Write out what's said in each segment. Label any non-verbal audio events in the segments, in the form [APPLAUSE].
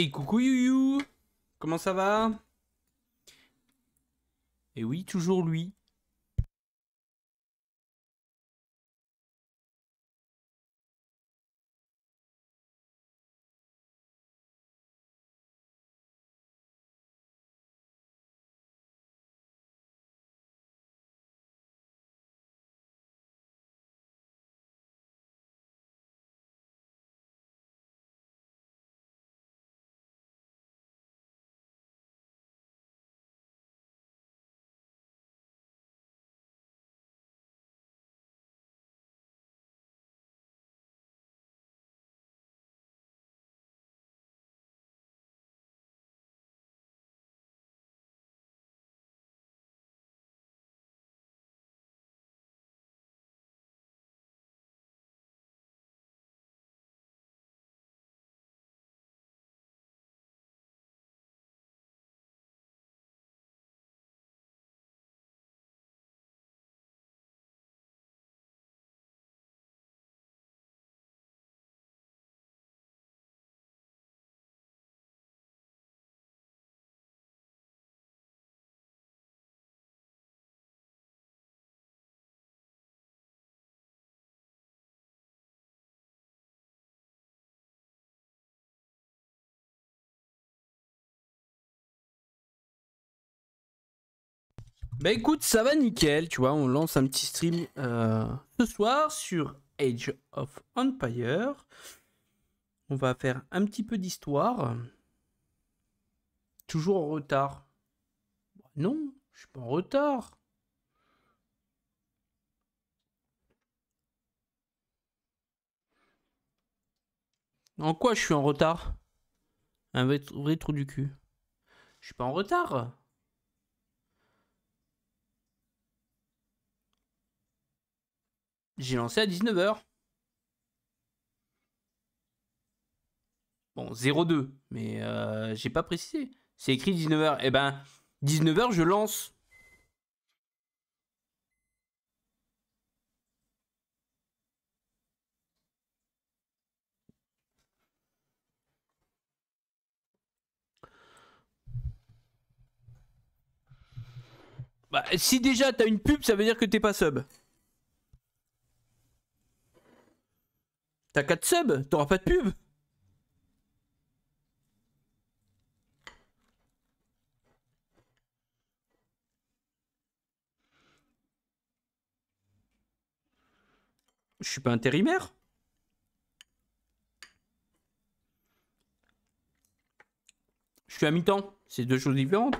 Et coucou Youyou Comment ça va? Et oui, toujours lui. Bah écoute, ça va nickel, tu vois, on lance un petit stream euh, ce soir sur Age of Empire. On va faire un petit peu d'histoire. Toujours en retard. Non, je suis pas en retard. En quoi je suis en retard? Un vrai trou du cul. Je suis pas en retard. J'ai lancé à 19h. Bon, 02, mais euh, j'ai pas précisé. C'est écrit 19h. Eh ben, 19h, je lance. Bah, si déjà t'as une pub, ça veut dire que t'es pas sub. T'as 4 subs, t'auras pas de pub. Je suis pas intérimaire. Je suis à mi-temps. C'est deux choses différentes.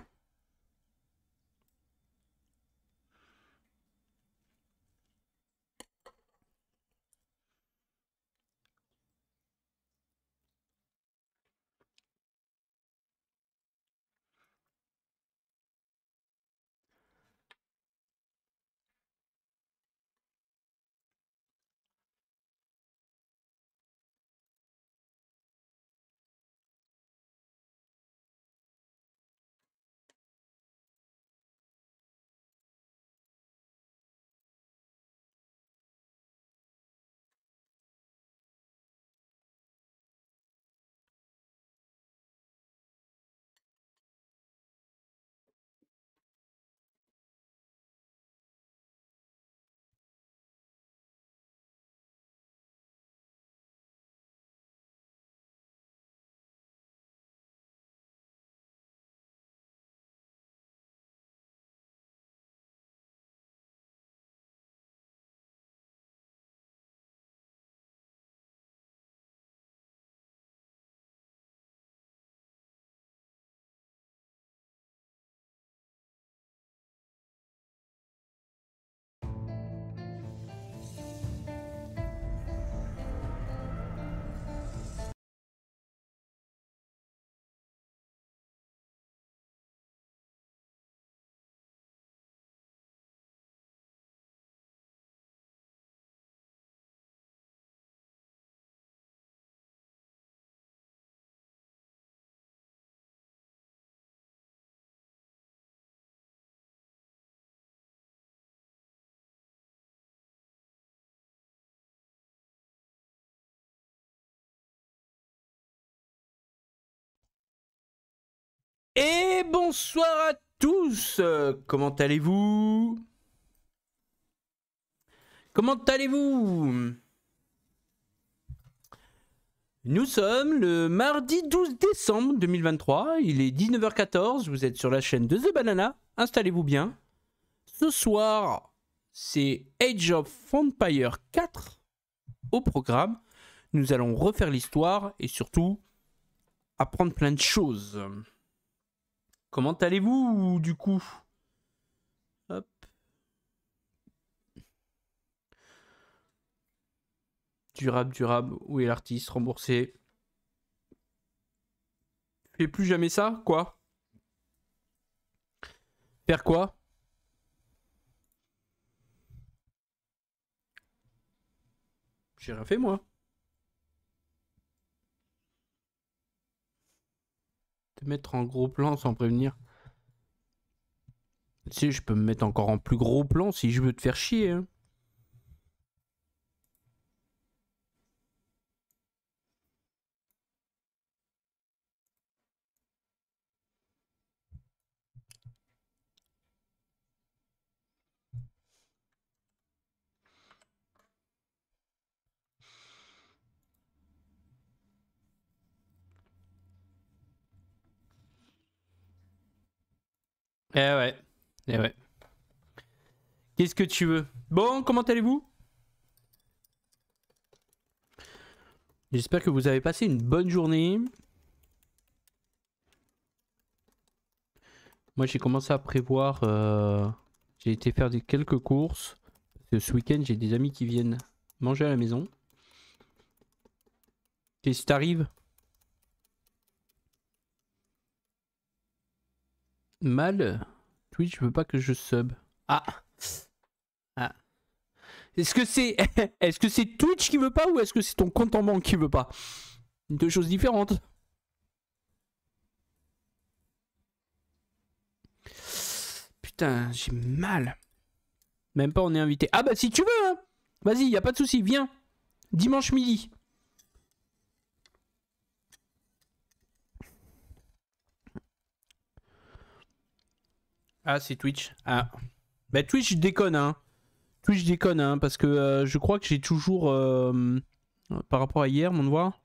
Bonsoir à tous. Comment allez-vous? Comment allez-vous? Nous sommes le mardi 12 décembre 2023. Il est 19h14. Vous êtes sur la chaîne de The Banana. Installez-vous bien. Ce soir, c'est Age of Empire 4 au programme. Nous allons refaire l'histoire et surtout apprendre plein de choses. Comment allez-vous du coup? Hop. Durable, durable. Où est l'artiste Remboursé? Fais plus jamais ça Quoi? Faire quoi? J'ai rien fait moi. Te mettre en gros plan sans prévenir. Si je peux me mettre encore en plus gros plan si je veux te faire chier. Hein. Eh ouais. Eh ouais. Qu'est-ce que tu veux? Bon, comment allez-vous? J'espère que vous avez passé une bonne journée. Moi, j'ai commencé à prévoir... Euh, j'ai été faire des, quelques courses. ce week-end, j'ai des amis qui viennent manger à la maison. Qu'est-ce qui t'arrive? Mal. Twitch je veux pas que je sub. Ah. ah. Est-ce que c'est [LAUGHS] est-ce que c'est Twitch qui veut pas ou est-ce que c'est ton compte en banque qui veut pas? Deux choses différentes. Putain, j'ai mal. Même pas on est invité. Ah bah si tu veux hein. Vas-y, y a pas de souci, viens. Dimanche midi. Ah, c'est Twitch. Ah. Bah, Twitch déconne, hein. Twitch déconne, hein, parce que euh, je crois que j'ai toujours. Euh, par rapport à hier, mon devoir.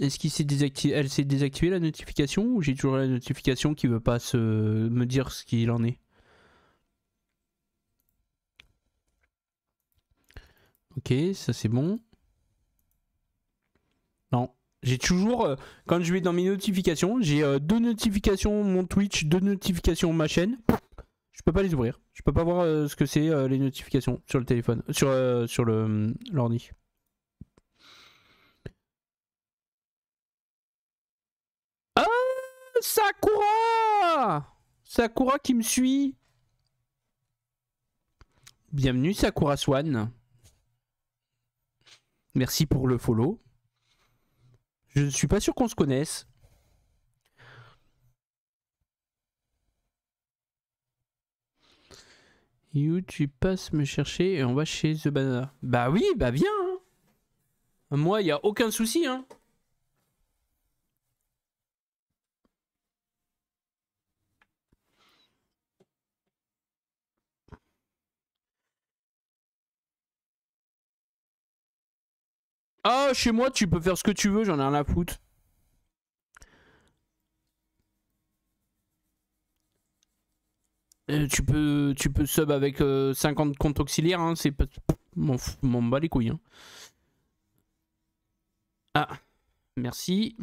Est-ce qu'il s'est désactivé Elle s'est désactivée la notification ou j'ai toujours la notification qui veut pas me dire ce qu'il en est? Ok, ça c'est bon. Non. J'ai toujours, euh, quand je vais dans mes notifications, j'ai euh, deux notifications mon Twitch, deux notifications ma chaîne. Je peux pas les ouvrir. Je peux pas voir euh, ce que c'est les notifications sur le téléphone, sur, sur le l'ordi. Ah Sakura Sakura qui me suit. Bienvenue Sakura Swan. Merci pour le follow. Je ne suis pas sûr qu'on se connaisse. You, tu passes me chercher et on va chez The Banana. Bah oui, bah viens. Hein. Moi, il n'y a aucun souci. Hein. Ah, chez moi, tu peux faire ce que tu veux, j'en ai rien à foutre. Euh, tu peux tu peux sub avec 50 euh, comptes auxiliaires, hein, c'est pas... M'en bas les couilles. Hein. Ah, merci.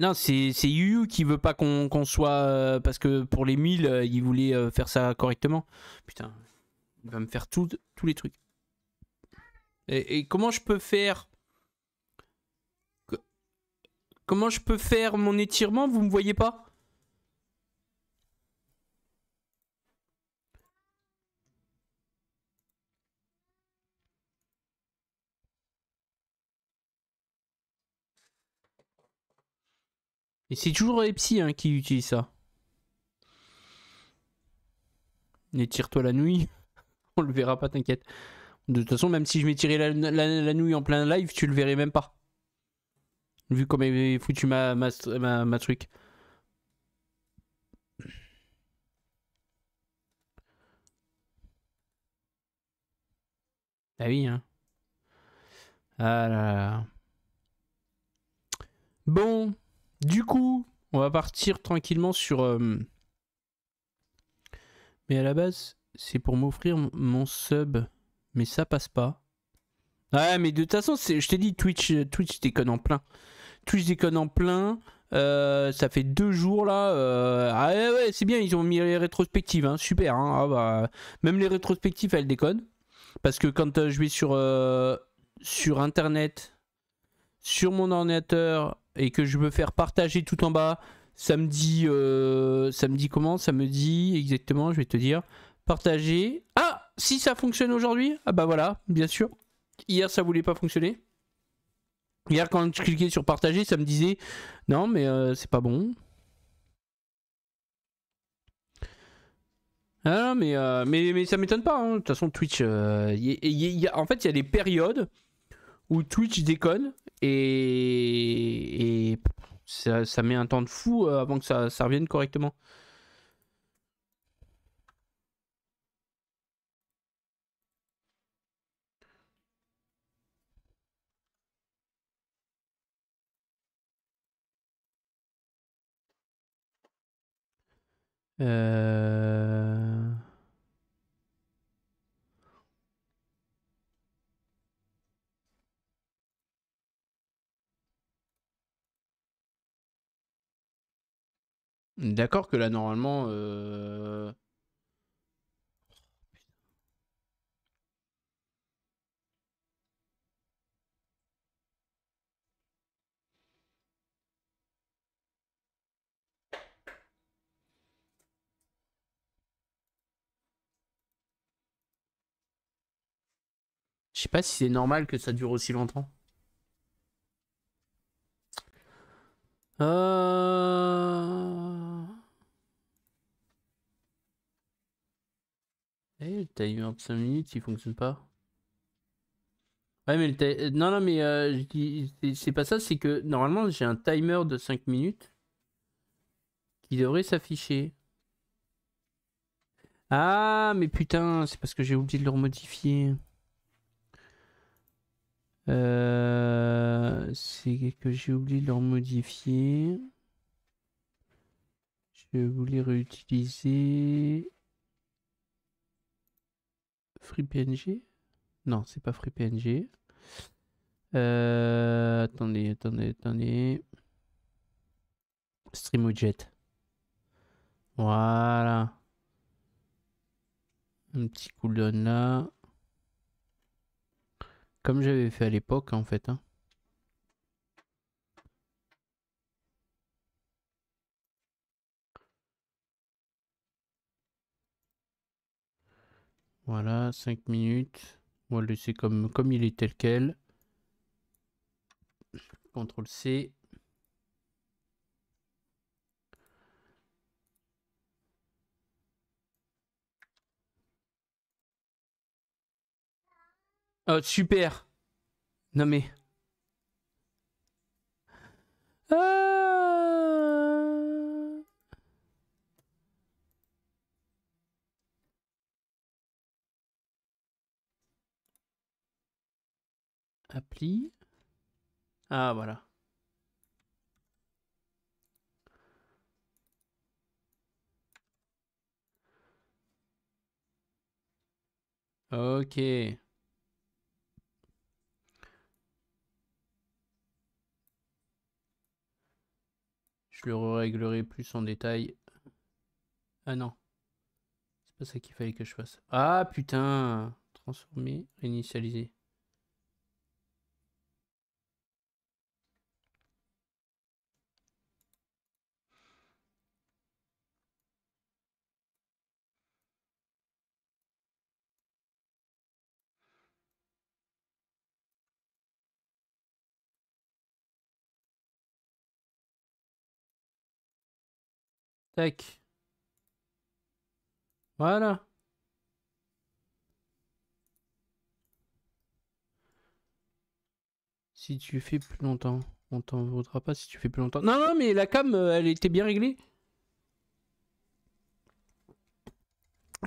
Non, c'est Yu qui veut pas qu'on soit. Euh, parce que pour les 1000, euh, il voulait euh, faire ça correctement. Putain, il va me faire tous les trucs. Et, comment je peux faire. Comment je peux faire mon étirement Vous me voyez pas? Et c'est toujours les psys hein, qui utilisent ça. Et tire-toi la nuit. [LAUGHS] On le verra pas, t'inquiète. De toute façon, même si je m'étirais la, nouille en plein live, tu le verrais même pas. Vu comme est foutu ma, ma, ma, ma truc. Ah oui, hein. Ah là là. Bon, du coup, on va partir tranquillement sur... euh, Mais à la base, c'est pour m'offrir mon sub. Mais ça passe pas. Ouais, mais de toute façon, je t'ai dit, Twitch, euh, Twitch déconne en plein. Twitch déconne en plein. Euh, ça fait deux jours là. Ah ouais, c'est bien, ils ont mis les rétrospectives. hein, super. hein, ah bah, même les rétrospectives, elles déconnent. Parce que quand je vais sur internet, sur mon ordinateur, et que je veux faire partager tout en bas, ça me dit, euh, ça me dit comment? Ça me dit exactement, je vais te dire, partager. Ah, si ça fonctionne aujourd'hui? Ah bah voilà, bien sûr. Hier, ça voulait pas fonctionner. Hier, quand je cliquais sur partager, ça me disait non, mais euh, c'est pas bon. Ah mais, euh, mais, mais ça m'étonne pas. hein. De toute façon, Twitch. euh, en fait, il y a des périodes où Twitch déconne et, ça, met un temps de fou euh, avant que ça, ça revienne correctement. Euh... D'accord que là, normalement. euh, Je sais pas si c'est normal que ça dure aussi longtemps. Euh... Eh, le timer de 5 minutes, il fonctionne pas. Ouais, mais le euh, Non, non, mais euh, c'est pas ça, c'est que normalement j'ai un timer de 5 minutes qui devrait s'afficher. Ah, mais putain, c'est parce que j'ai oublié de le remodifier. Euh, c'est que j'ai oublié de le remodifier. Je voulais réutiliser FreePNG. Non, c'est pas FreePNG. Euh, attendez, attendez, attendez. StreamWidget. Voilà. Un petit cooldown là. Comme j'avais fait à l'époque en fait. hein. Voilà, 5 minutes. On va le laisser comme, comme il est tel quel. CTRL C. Oh, super. Non mais. Ah Appli. Ah voilà. Ok. Je le réglerai plus en détail. Ah non. C'est pas ça qu'il fallait que je fasse. Ah putain. Transformer, réinitialiser. Voilà. Si tu fais plus longtemps, on t'en voudra pas si tu fais plus longtemps. Non, non, mais la cam, euh, elle était bien réglée.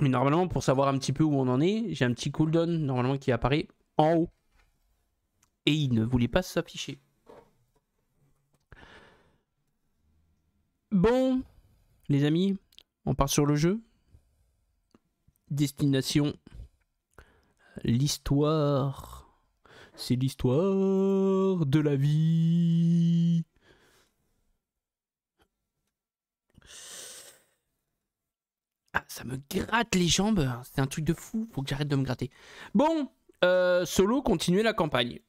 Mais normalement, pour savoir un petit peu où on en est, j'ai un petit cooldown normalement qui apparaît en haut. Et il ne voulait pas s'afficher. Bon, les amis, on part sur le jeu. Destination. L'histoire. C'est l'histoire de la vie. Ah, ça me gratte les jambes. C'est un truc de fou. Faut que j'arrête de me gratter. Bon, euh, solo, continuer la campagne.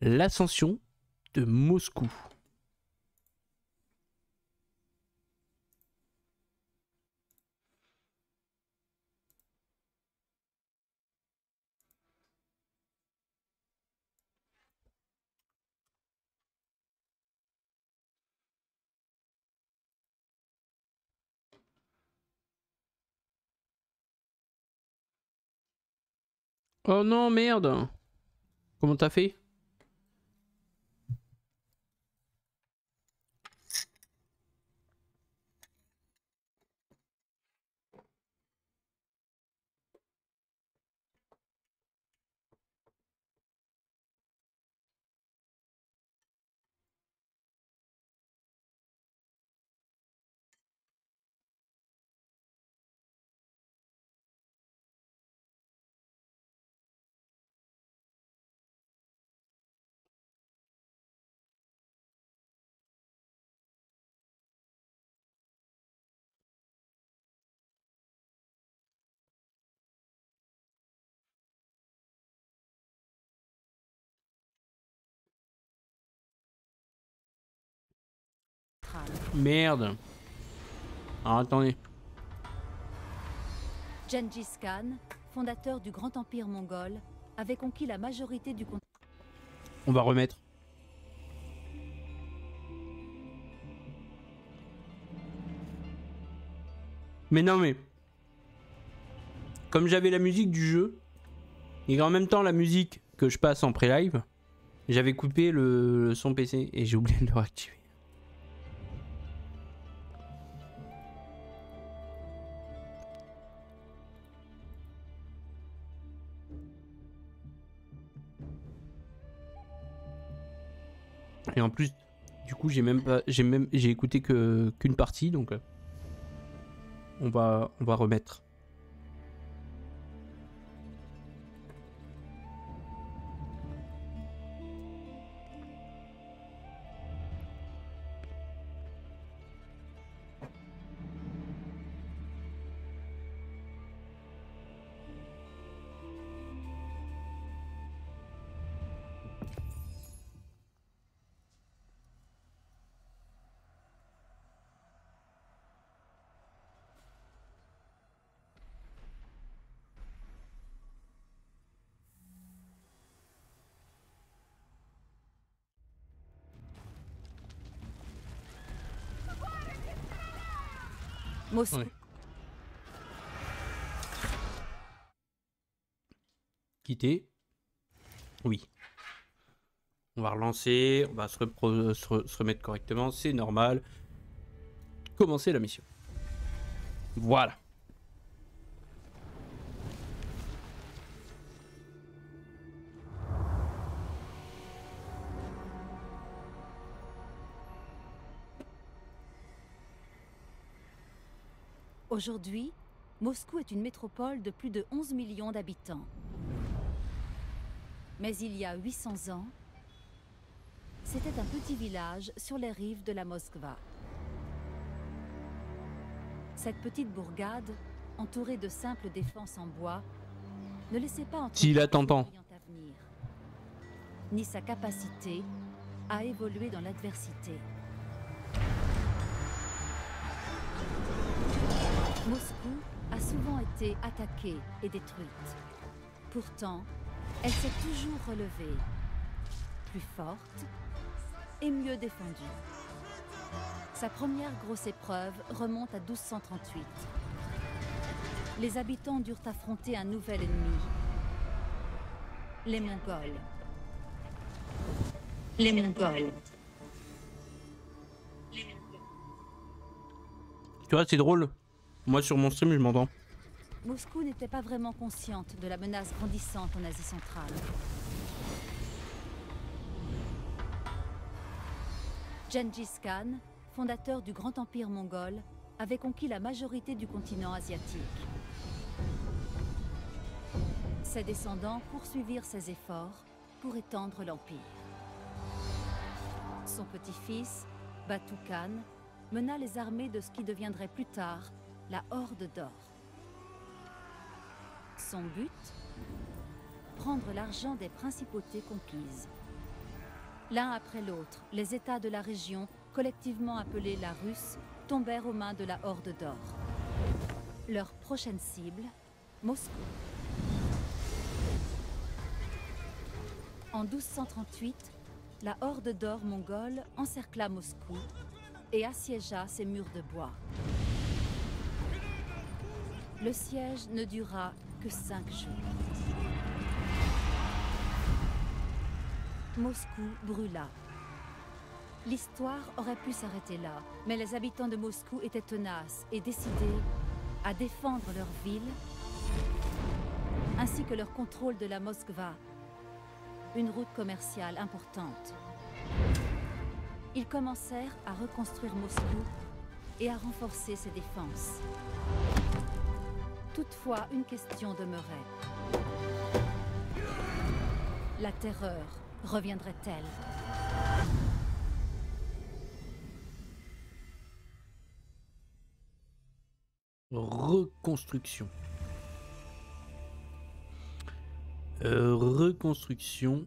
L'ascension de Moscou. Oh non, merde. Comment t'as fait? Merde. Alors attendez. Gengis Khan, fondateur du grand empire mongol, avait conquis la majorité du continent. On va remettre. Mais non mais... Comme j'avais la musique du jeu, et en même temps la musique que je passe en pré-live, j'avais coupé le, le son PC et j'ai oublié de le réactiver. Et en plus, du coup, j'ai même pas, j'ai même, j'ai écouté que qu'une partie, donc euh, on va, on va remettre. Ouais. Quitter. Oui. On va relancer, on va se, se remettre correctement, c'est normal. Commencer la mission. Voilà. Aujourd'hui, Moscou est une métropole de plus de 11 millions d'habitants. Mais il y a 800 ans, c'était un petit village sur les rives de la Moskva. Cette petite bourgade, entourée de simples défenses en bois, ne laissait pas entrer t'entends. avenir, ni sa capacité à évoluer dans l'adversité. Été attaquée et détruite. Pourtant, elle s'est toujours relevée, plus forte et mieux défendue. Sa première grosse épreuve remonte à 1238. Les habitants durent affronter un nouvel ennemi. Les Mongols. Les Mongols. Tu vois, c'est drôle. Moi, sur mon stream, je m'entends. Moscou n'était pas vraiment consciente de la menace grandissante en Asie centrale. Gengis Khan, fondateur du grand empire mongol, avait conquis la majorité du continent asiatique. Ses descendants poursuivirent ses efforts pour étendre l'empire. Son petit-fils, Batu Khan, mena les armées de ce qui deviendrait plus tard la Horde d'Or. Son but Prendre l'argent des principautés conquises. L'un après l'autre, les États de la région, collectivement appelés la Russe, tombèrent aux mains de la Horde d'Or. Leur prochaine cible, Moscou. En 1238, la Horde d'Or mongole encercla Moscou et assiégea ses murs de bois. Le siège ne dura jours. Moscou brûla. L'histoire aurait pu s'arrêter là, mais les habitants de Moscou étaient tenaces et décidés à défendre leur ville, ainsi que leur contrôle de la Moskva, une route commerciale importante. Ils commencèrent à reconstruire Moscou et à renforcer ses défenses. Toutefois, une question demeurait. La terreur reviendrait-elle? Reconstruction. Euh, reconstruction.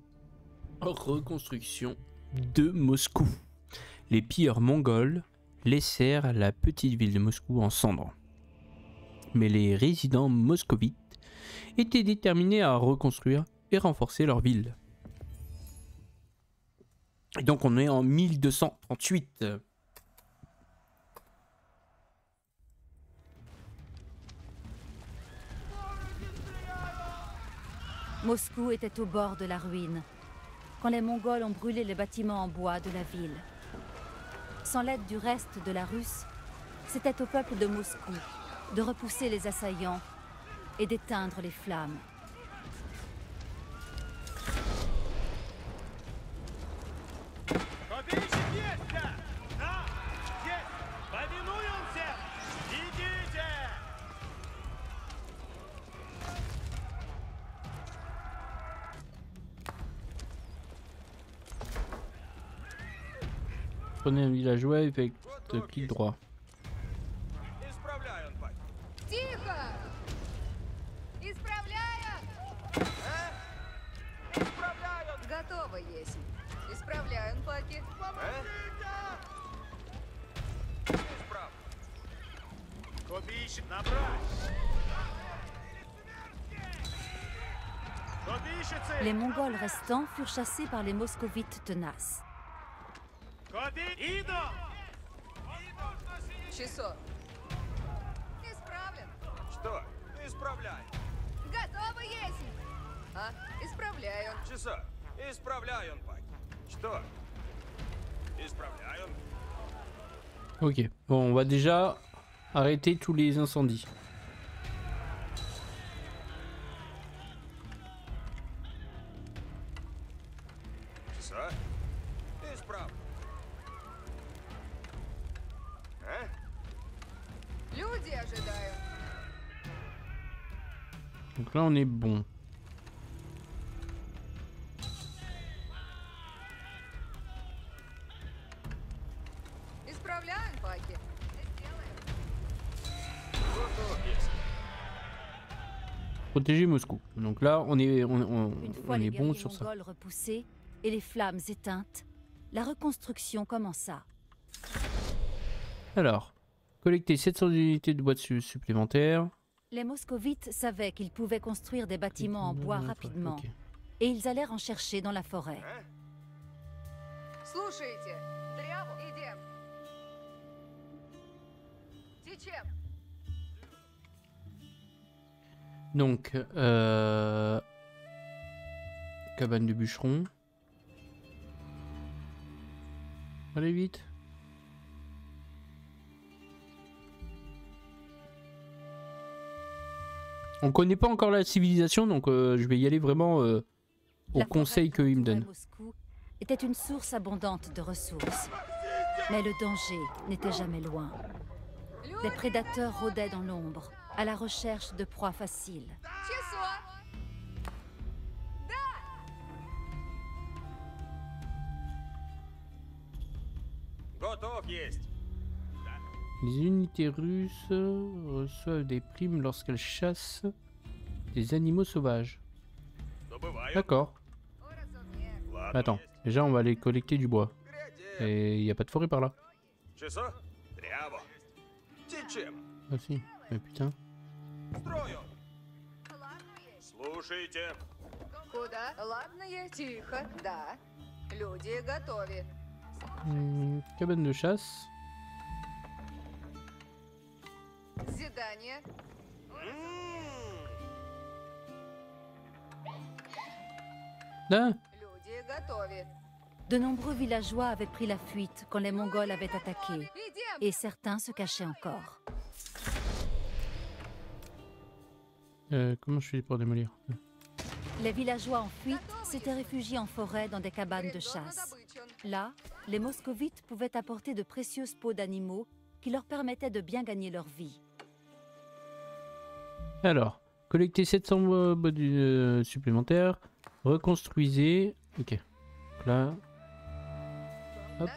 Reconstruction de Moscou. Les pilleurs mongols laissèrent la petite ville de Moscou en cendres. Mais les résidents moscovites étaient déterminés à reconstruire et renforcer leur ville. Et donc on est en 1238. Moscou était au bord de la ruine, quand les Mongols ont brûlé les bâtiments en bois de la ville. Sans l'aide du reste de la Russe, c'était au peuple de Moscou de repousser les assaillants et d'éteindre les flammes. Prenez un villageois avec clic droit. Готово есть. Исправляю, Паки. Копейщик набрать! Копейщицы! Les Mongols restants furent chassés par les Moscovites tenaces. Копей... Иду! Часов. Исправлен. Что? Исправляй. Готово есть. А, исправляю. Часа. Исправляй он, Паки. Что? Исправляй он. Ok, bon, on va déjà arrêter tous les incendies. Часа. Исправлю. А? Люди ожидаю. Donc là, on est bon. Protéger Moscou. Donc là, on est, on, on- Une fois on les est bon guerriers sur ça. mongols repoussés et les flammes éteintes, la reconstruction commença. Alors, collecter 700 unités de boîtes su- supplémentaires. Les Moscovites savaient qu'ils pouvaient construire des bâtiments en bois rapidement, Ok. et ils allèrent en chercher dans la forêt. Слушайте. Donc, euh, cabane de bûcheron. Allez vite. On connaît pas encore la civilisation, donc euh, je vais y aller vraiment euh, au conseil qu'il me donne. Moscou était une source abondante de ressources. Mais le danger n'était jamais loin. Les prédateurs rôdaient dans l'ombre, à la recherche de proies faciles. Les unités russes reçoivent des primes lorsqu'elles chassent des animaux sauvages. D'accord. Attends, déjà on va aller collecter du bois. Et il n'y a pas de forêt par là. Ah si, mais putain. Строю. Ладно есть. Слушайте. Куда? Ладно, я тихо. Да. Люди готовы. Hmm, cabane de chasse. Задание. М. Ah Люди готовы. De nombreux villageois avaient pris la fuite quand les Mongols avaient attaqué, Идем. et certains se cachaient encore. Euh, comment je suis pour démolir Les villageois en fuite s'étaient réfugiés en forêt dans des cabanes de chasse. Là, les moscovites pouvaient apporter de précieuses peaux d'animaux qui leur permettaient de bien gagner leur vie. Alors, collectez 700 bottes euh, supplémentaires, reconstruisez... Ok. Là... Hop.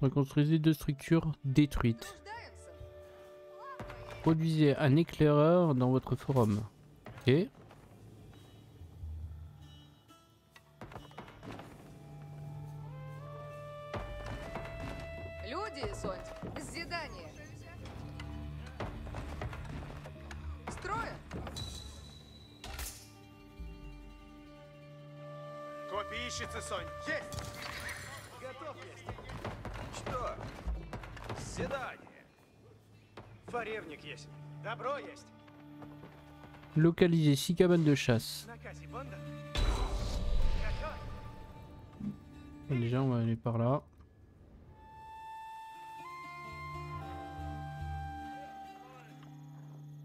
Reconstruisez deux structures détruites. Produisez un éclaireur dans votre forum. Ok. Localisez 6 cabanes de chasse. Наказе, банда. Готов. Déjà, on va aller par là.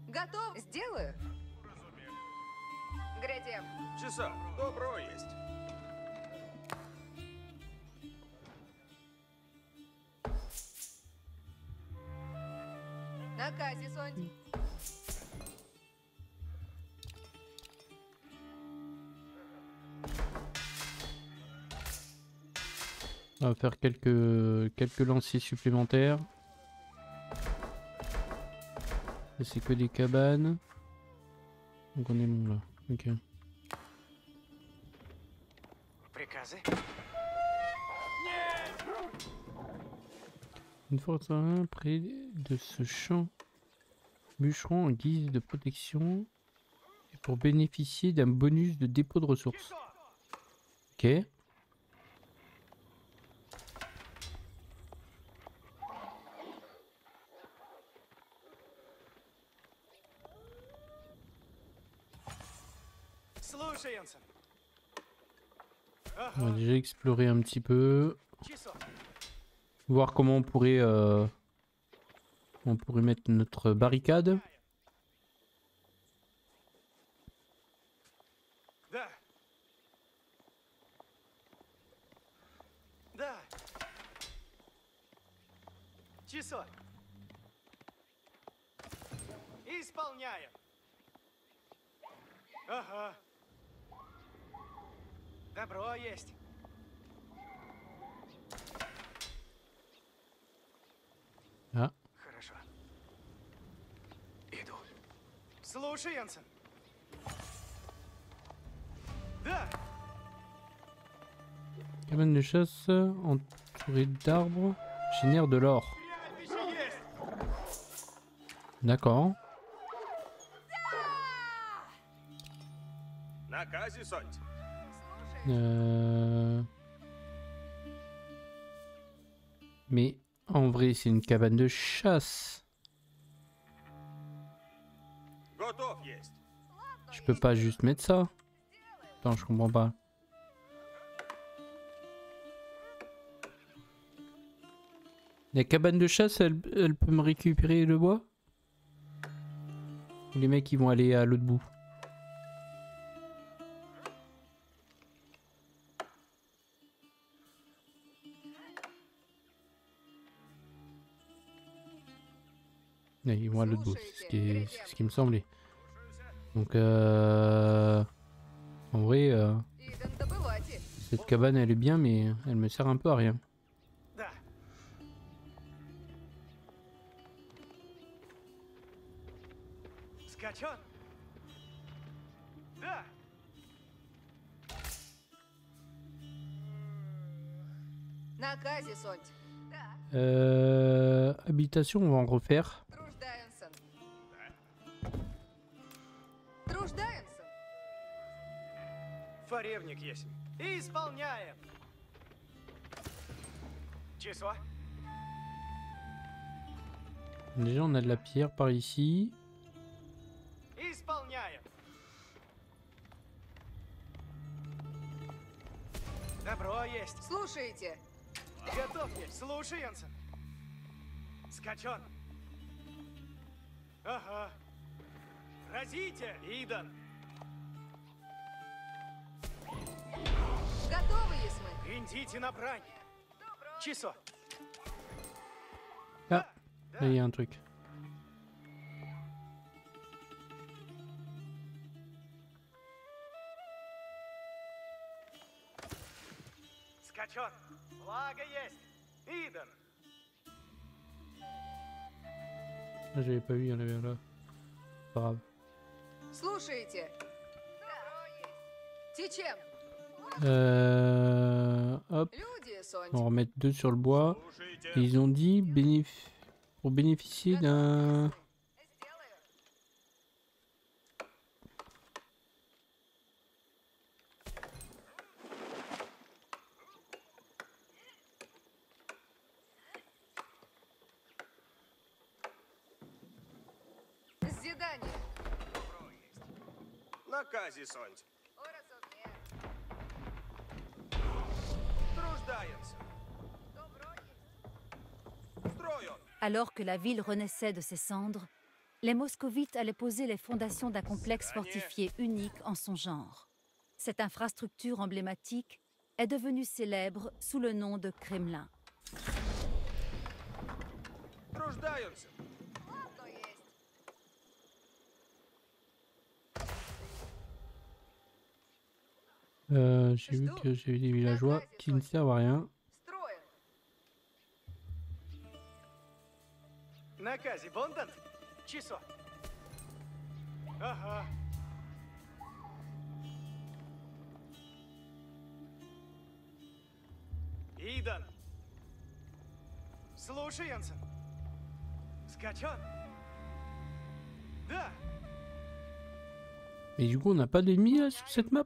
Готов? Сделаю. Грядем. Часа. Добро есть. Наказе, Сонь. On va faire quelques, quelques lanciers supplémentaires. C'est que des cabanes. Donc on est bon là. Ok. Une force près de ce champ bûcheron en guise de protection et pour bénéficier d'un bonus de dépôt de ressources. Ok. explorer un petit peu. Voir comment on pourrait, euh, on pourrait mettre notre barricade. Bruit d'arbre génère de l'or. D'accord. Euh, mais en vrai, c'est une cabane de chasse. Je peux pas juste mettre ça. Attends, je comprends pas. La cabane de chasse, elle, peut me récupérer le bois? Les mecs, ils vont aller à l'autre bout? Ils vont à l'autre bout, c'est ce, qui ce qui me semblait. Donc, euh, en vrai, euh, cette cabane, elle est bien, mais elle me sert un peu à rien. Euh, habitation, on va en refaire. Труждаенсен. Труждаенсен. Фаревник есть. И исполняем. Число? Déjà, on a de la pierre par ici. Исполняем. Добро есть. Слушайте. Готовьтесь, слушай, Энсон. Скачон. Ага. Разите, Идан. Готовы, Ясмы? Идите на брань. Число. Ja, il y a un truc. Скачон. Благо есть. Идан. Ah, J'avais pas vu, il y en avait un là. Pas grave. Слушайте. Течем. Euh, hop, Люди, Сонть. on va remettre deux sur le bois. Слушайте. Et ils ont dit bénéf- pour bénéficier d'un... Alors que la ville renaissait de ses cendres, les moscovites allaient poser les fondations d'un complexe fortifié unique en son genre. Cette infrastructure emblématique est devenue célèbre sous le nom de Kremlin. Euh, J'ai vu que j'ai eu des villageois qui ne servent à rien. Строим. На казе, Бондант. Число. Ага. Идан. Слушаемся. Скачан. Да. Mais du coup, on n'a pas d'ennemis là sur cette map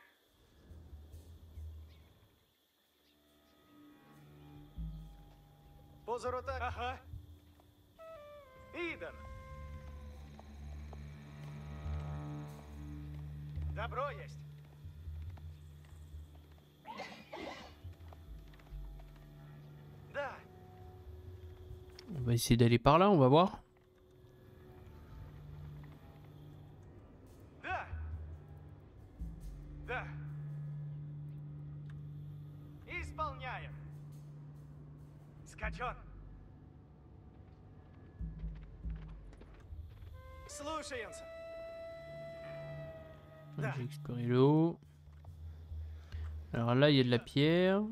казе, Сонть. Седание. Позорота. Ага. Идан. Добро есть. Да. On va essayer d'aller par là, on va voir. Il y a de la pierre.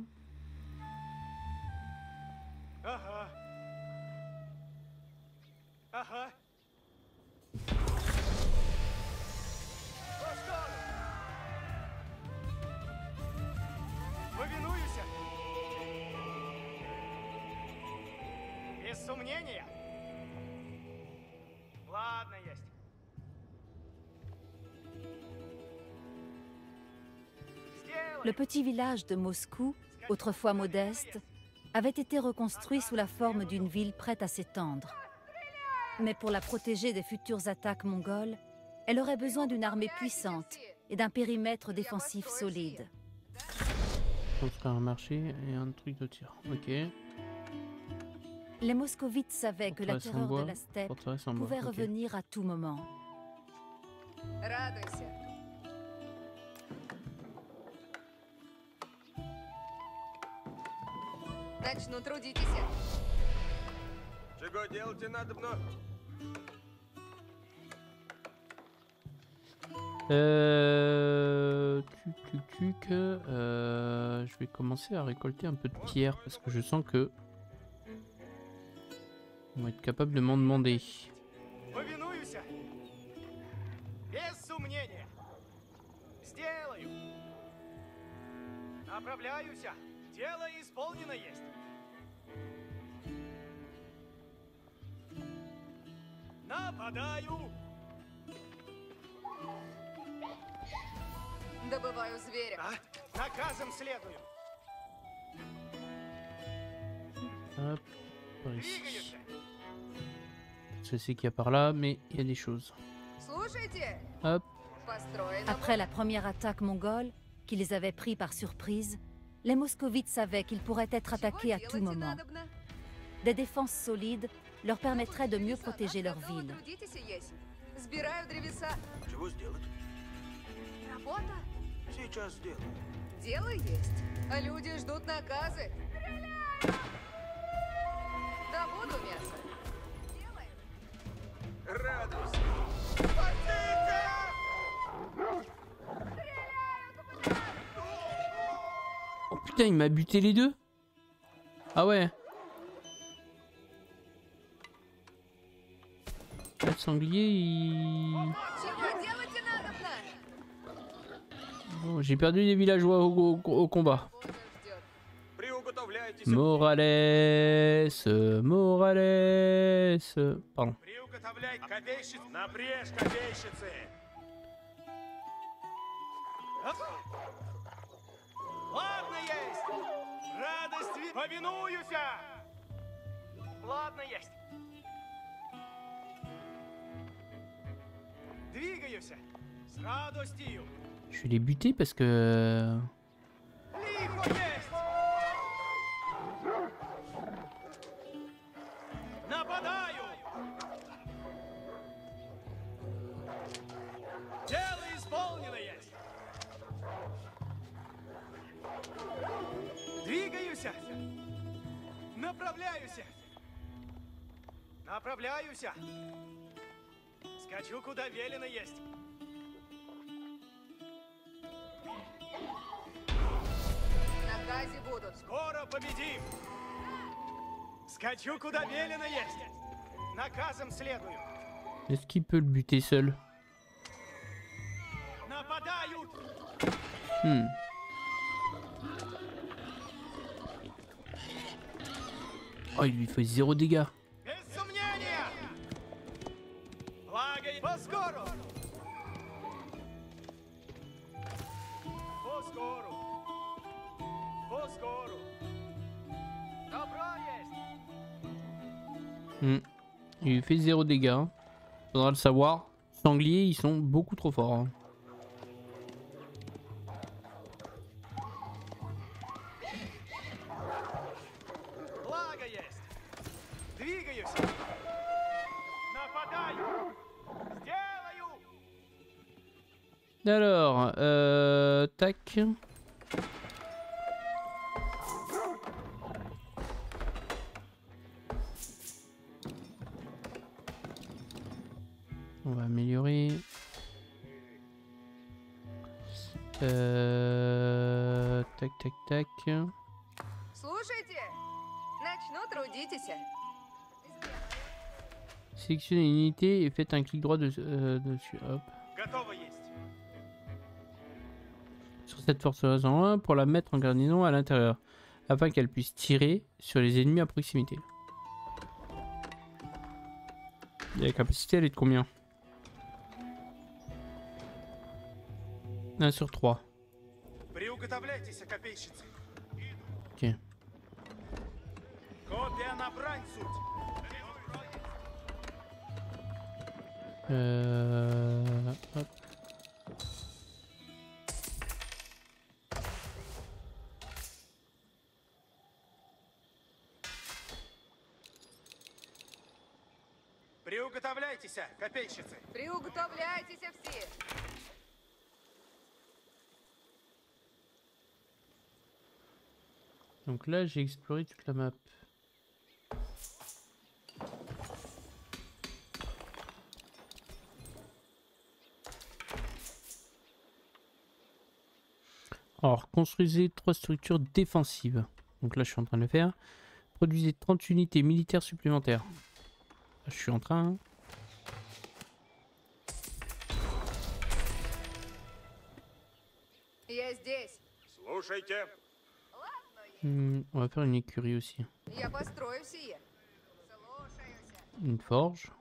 Le petit village de Moscou, autrefois modeste, avait été reconstruit sous la forme d'une ville prête à s'étendre. Mais pour la protéger des futures attaques mongoles, elle aurait besoin d'une armée puissante et d'un périmètre défensif solide. Construire un marché et un truc de tir. Ok. Les moscovites savaient que la terreur bois. de la steppe pouvait revenir à tout moment. Радуйся. Начну трудитесь. Чего делать надо мно? Euh, tuc, tuc, tuc, euh, je vais commencer à récolter un peu de pierre parce que je sens que on va être capable de m'en demander. Повинуюся. Без сомнения. Сделаю. Направляюся. Дело исполнено есть. Нападаю. Добываю зверя. А? Наказом следую. Hop, par ici. Двигаются. Je sais qu'il y a par là, mais il y a des choses. Слушайте. Hop, Построено. Après la première attaque mongole, qui les avait pris par surprise, les moscovites savaient qu'ils pourraient être Чего attaqués à делать tout moment. надобно? Des défenses solides leur permettrait de mieux protéger leur ville. Oh putain, il m'a buté les deux? Ah ouais. Le sanglier, il... Чего делать и надобно? Bon, j'ai perdu les villageois au, au- au combat. Работа ждет. Приуготовляйтесь. Morales, Morales. Pardon. Приуготовляй копейщиц. Напрежь копейщицы. Оп. Ладно есть. Радость ви- Повинуюся. Ладно есть. Двигаюсь. С радостью. Je suis débuté parce que... Направляюсь! Направляюсь! Скачу, куда велено есть. Накази будут. Скоро победим! Скачу, куда велено есть. Наказом следую. Est-ce qu'il peut le buter seul Нападают! Hmm. Oh, il lui fait zéro dégâts. поскору! Поскору! Поскору! Добро есть! Hmm. Il lui fait zéro dégâts. hein. Faudra le savoir. Sangliers, ils sont beaucoup trop forts. hein. Alors, euh, tac. On va améliorer. Euh, tac, tac, tac. Sélectionnez une unité et faites un clic droit de, euh, dessus. Hop cette force en 1 pour la mettre en garnison à l'intérieur, afin qu'elle puisse tirer sur les ennemis à proximité. Et la capacité, elle est de combien? 1 sur 3. Ok. Euh... Hop. Приуготовляйтесь, копейщицы. Приуготовляйтесь все. Donc là, j'ai exploré toute la map. Alors, construisez trois structures défensives. Donc là, je suis en train de le faire. Produisez 30 unités militaires supplémentaires. Je suis en train. Слушайте. On va faire une écurie aussi. Une forge.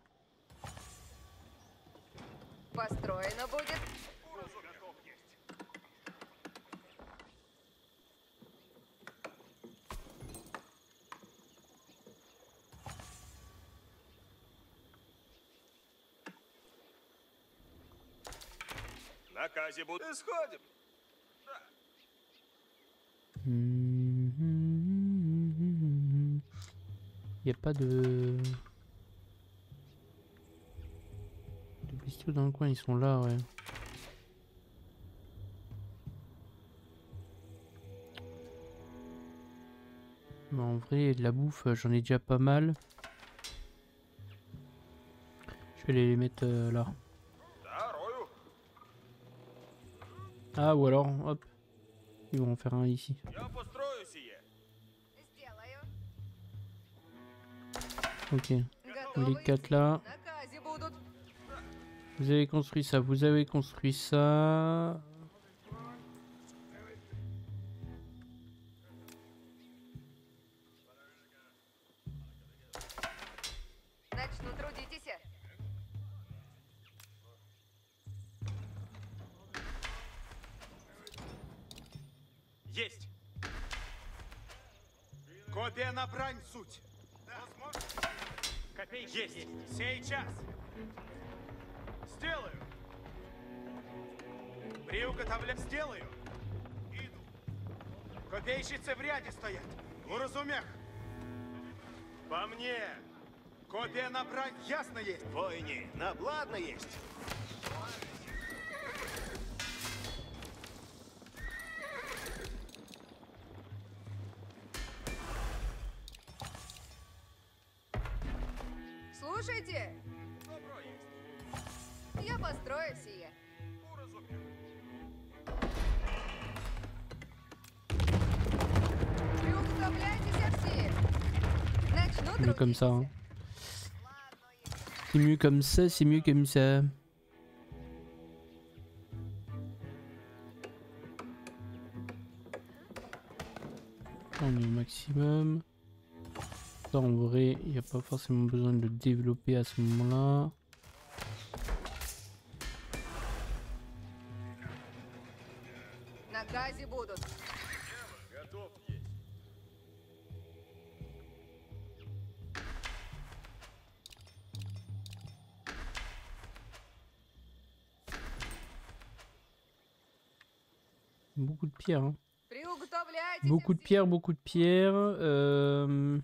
Наказе буду. Сходим. Il n'y a pas de... De bestiaux dans le coin, ils sont là, ouais. En vrai, de la bouffe, euh, j'en ai déjà pas mal. Je vais les mettre euh, là. Ah, ou alors, hop, ils vont en faire un ici. Ok. Les quatre là. Vous avez construit ça, vous avez construit ça. дяди стоят. У разумех. По мне. Копия на брать ясно есть. Войни, на бладно есть. ça. Hein. C'est mieux comme ça, c'est mieux comme ça. On est au maximum. En vrai, il n'y a pas forcément besoin de le développer à ce moment-là. Hein. Beaucoup de pierres, beaucoup de pierres. Euh,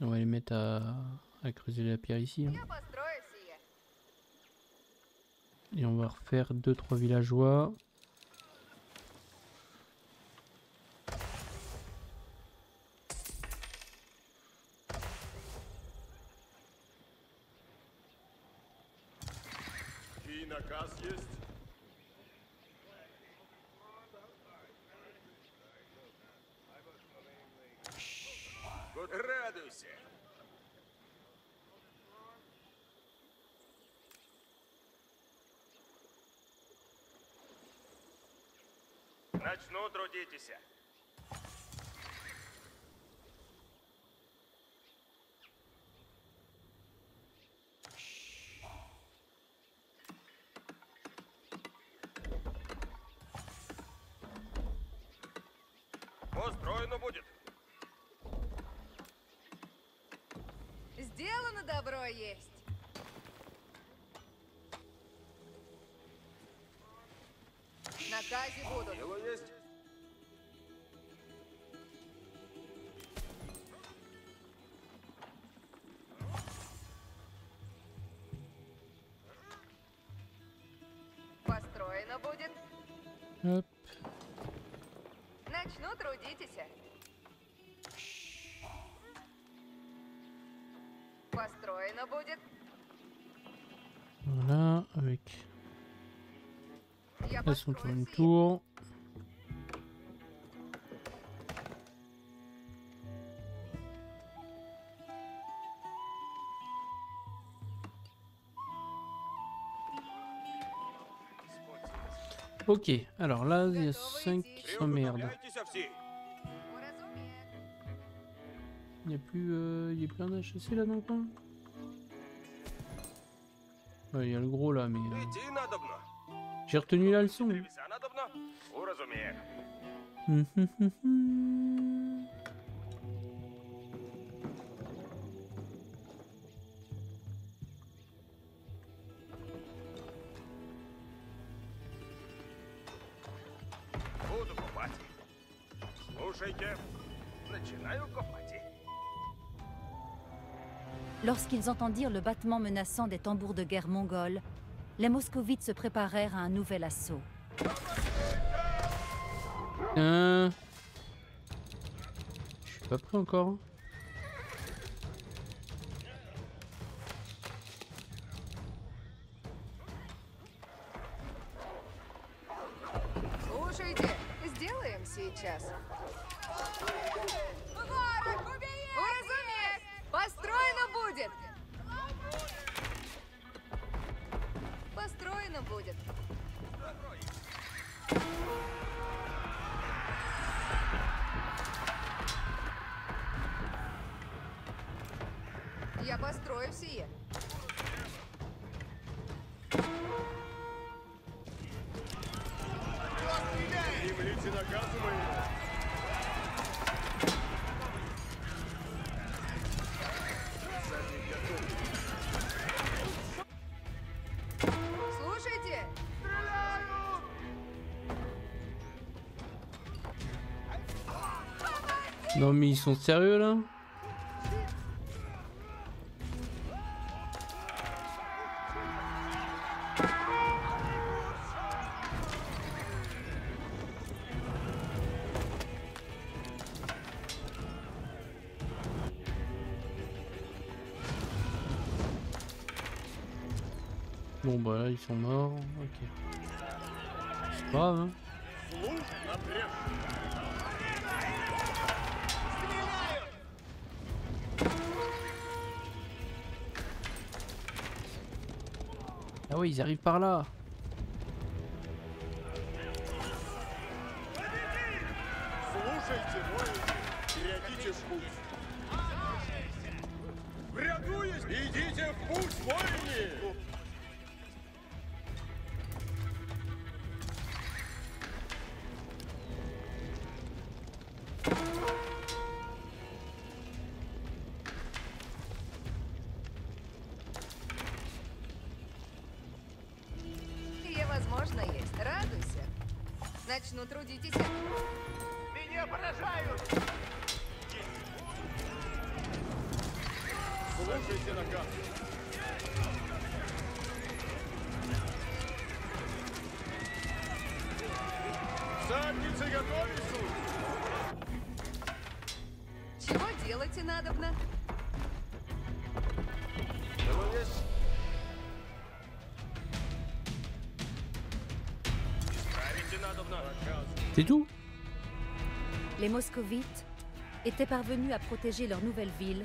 on va les mettre à, creuser la pierre ici. Hein. Et on va refaire 2-3 villageois. Ну, трудитесь. Устроено будет. Сделано добро есть. будет. Hop. Начну трудитесь. Построено будет. Voilà, avec Я là son tour построю une сие. tour. Ok, alors là, il y a 5 qui s'emmerdent. Il n'y a plus, euh, il y a plus un là dans le coin Ouais, il y a le gros là, mais... Euh... J'ai retenu la leçon. Hein. [LAUGHS] Lorsqu'ils entendirent le battement menaçant des tambours de guerre mongols, les moscovites se préparèrent à un nouvel assaut. Je suis pas prêt encore. Mais ils sont sérieux là Bon bah là ils sont morts, ok. C'est pas grave hein. Ils arrivent par là но трудитесь. C'est tout Les moscovites étaient parvenus à protéger leur nouvelle ville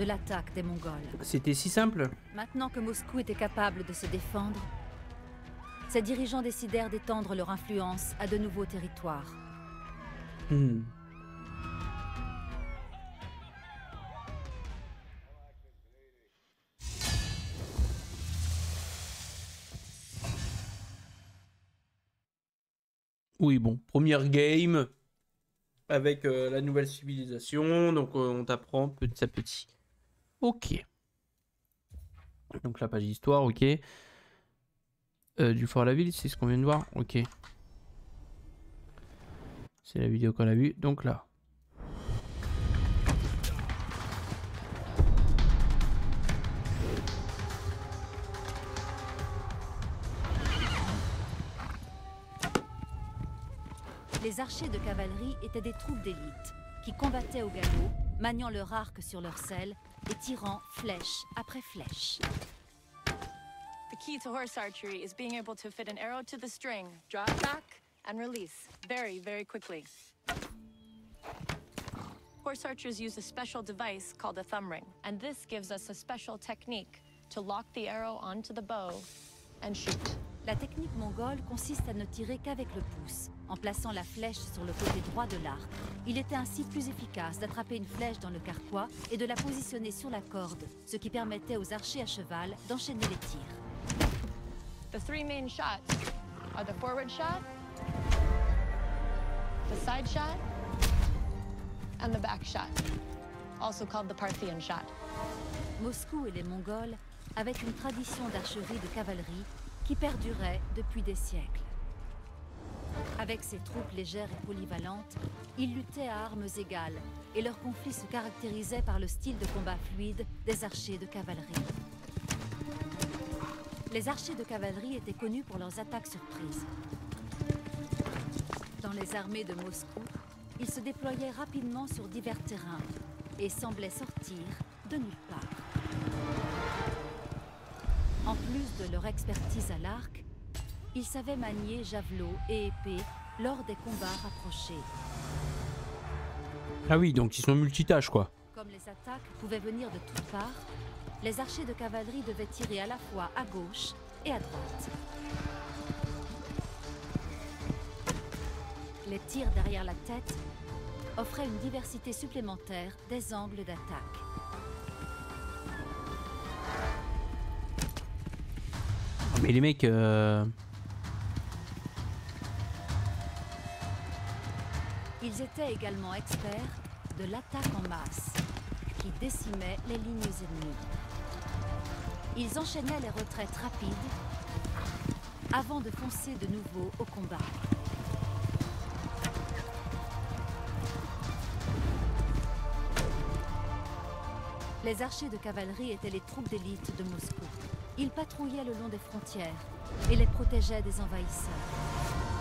de l'attaque des Mongols. C'était si simple Maintenant que Moscou était capable de se défendre, ses dirigeants décidèrent d'étendre leur influence à de nouveaux territoires. Hmm. Oui, bon, première game. avec euh, la nouvelle civilisation. Donc euh, on t'apprend petit à petit. Ok. Donc la page d'histoire, ok. Euh, du fort à la ville, c'est ce qu'on vient de voir, ok. C'est la vidéo qu'on a vue, donc là. Les archers de cavalerie étaient des troupes d'élite qui combattaient au galop, maniant leur arc sur leur selle et tirant flèche après flèche. The key to horse archery is being able to fit an arrow to the string, draw it back, and release very, very quickly. Horse archers use a special device called a thumb ring, and this gives us a special technique to lock the arrow onto the bow and shoot. La technique mongole consiste à ne tirer qu'avec le pouce, en plaçant la flèche sur le côté droit de l'arc. Il était ainsi plus efficace d'attraper une flèche dans le carquois et de la positionner sur la corde, ce qui permettait aux archers à cheval d'enchaîner les tirs. The three main shots are the forward shot, the side shot, and the back shot, also called the Parthian shot. Moscou et les Mongols avaient une tradition d'archerie de cavalerie qui perdurait depuis des siècles. Avec ses troupes légères et polyvalentes, ils luttaient à armes égales et leur conflit se caractérisait par le style de combat fluide des archers de cavalerie. Les archers de cavalerie étaient connus pour leurs attaques surprises. Dans les armées de Moscou, ils se déployaient rapidement sur divers terrains et semblaient sortir de nulle part. En plus de leur expertise à l'arc, ils savaient manier javelot et épée lors des combats rapprochés. Ah oui, donc ils sont multitâches quoi. Comme les attaques pouvaient venir de toutes parts, les archers de cavalerie devaient tirer à la fois à gauche et à droite. Les tirs derrière la tête offraient une diversité supplémentaire des angles d'attaque. Mais les mecs, euh, Ils étaient également experts de l'attaque en masse, qui décimait les lignes ennemies. Ils enchaînaient les retraites rapides avant de foncer de nouveau au combat. Les archers de cavalerie étaient les troupes d'élite de Moscou. Ils patrouillaient le long des frontières et les protégeaient des envahisseurs.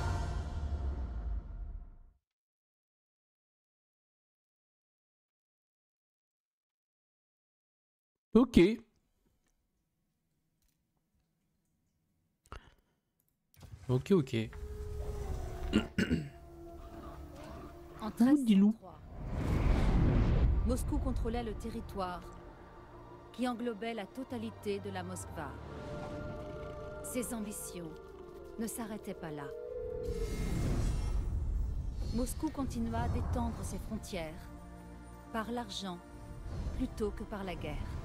Ok. Ok, ok. En Ouh, dis-loup. 1303, Moscou contrôlait le territoire qui englobait la totalité de la Moskva. Ses ambitions ne s'arrêtaient pas là. Moscou continua d'étendre ses frontières par l'argent plutôt que par la guerre.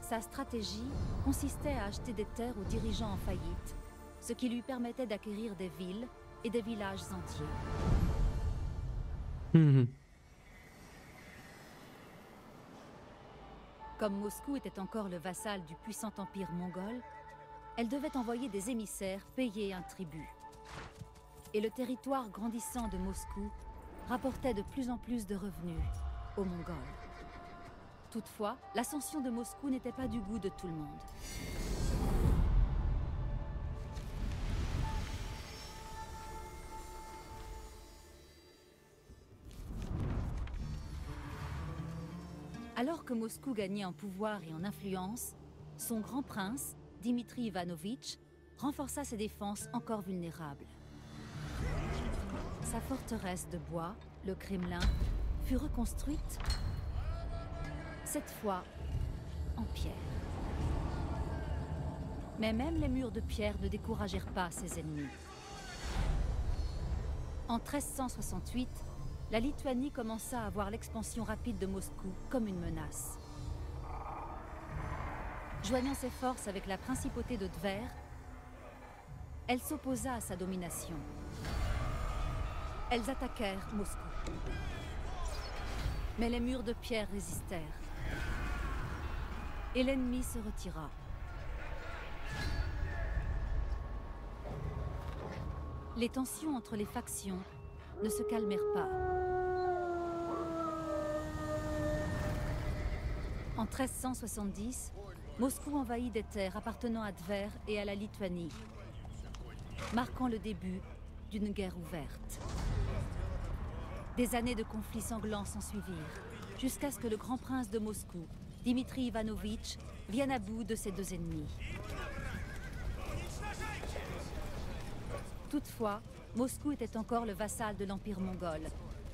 Sa stratégie consistait à acheter des terres aux dirigeants en faillite, ce qui lui permettait d'acquérir des villes et des villages entiers. Mhm. Comme Moscou était encore le vassal du puissant empire mongol, elle devait envoyer des émissaires payer un tribut. Et le territoire grandissant de Moscou rapportait de plus en plus de revenus aux Mongols. Toutefois, l'ascension de Moscou n'était pas du goût de tout le monde. Alors que Moscou gagnait en pouvoir et en influence, son grand prince, Dimitri Ivanovitch, renforça ses défenses encore vulnérables. Sa forteresse de bois, le Kremlin, fut reconstruite, cette fois en pierre. Mais même les murs de pierre ne découragèrent pas ses ennemis. En 1368, la Lituanie commença à voir l'expansion rapide de Moscou comme une menace. Joignant ses forces avec la principauté de Tver, elle s'opposa à sa domination. Elles attaquèrent Moscou. Mais les murs de pierre résistèrent. Et l'ennemi se retira. Les tensions entre les factions ne se calmèrent pas. En 1370, Moscou envahit des terres appartenant à Tver et à la Lituanie, marquant le début d'une guerre ouverte. Des années de conflits sanglants s'ensuivirent, jusqu'à ce que le grand prince de Moscou, Dimitri Ivanovitch, vienne à bout de ses deux ennemis. Toutefois, Moscou était encore le vassal de l'Empire mongol,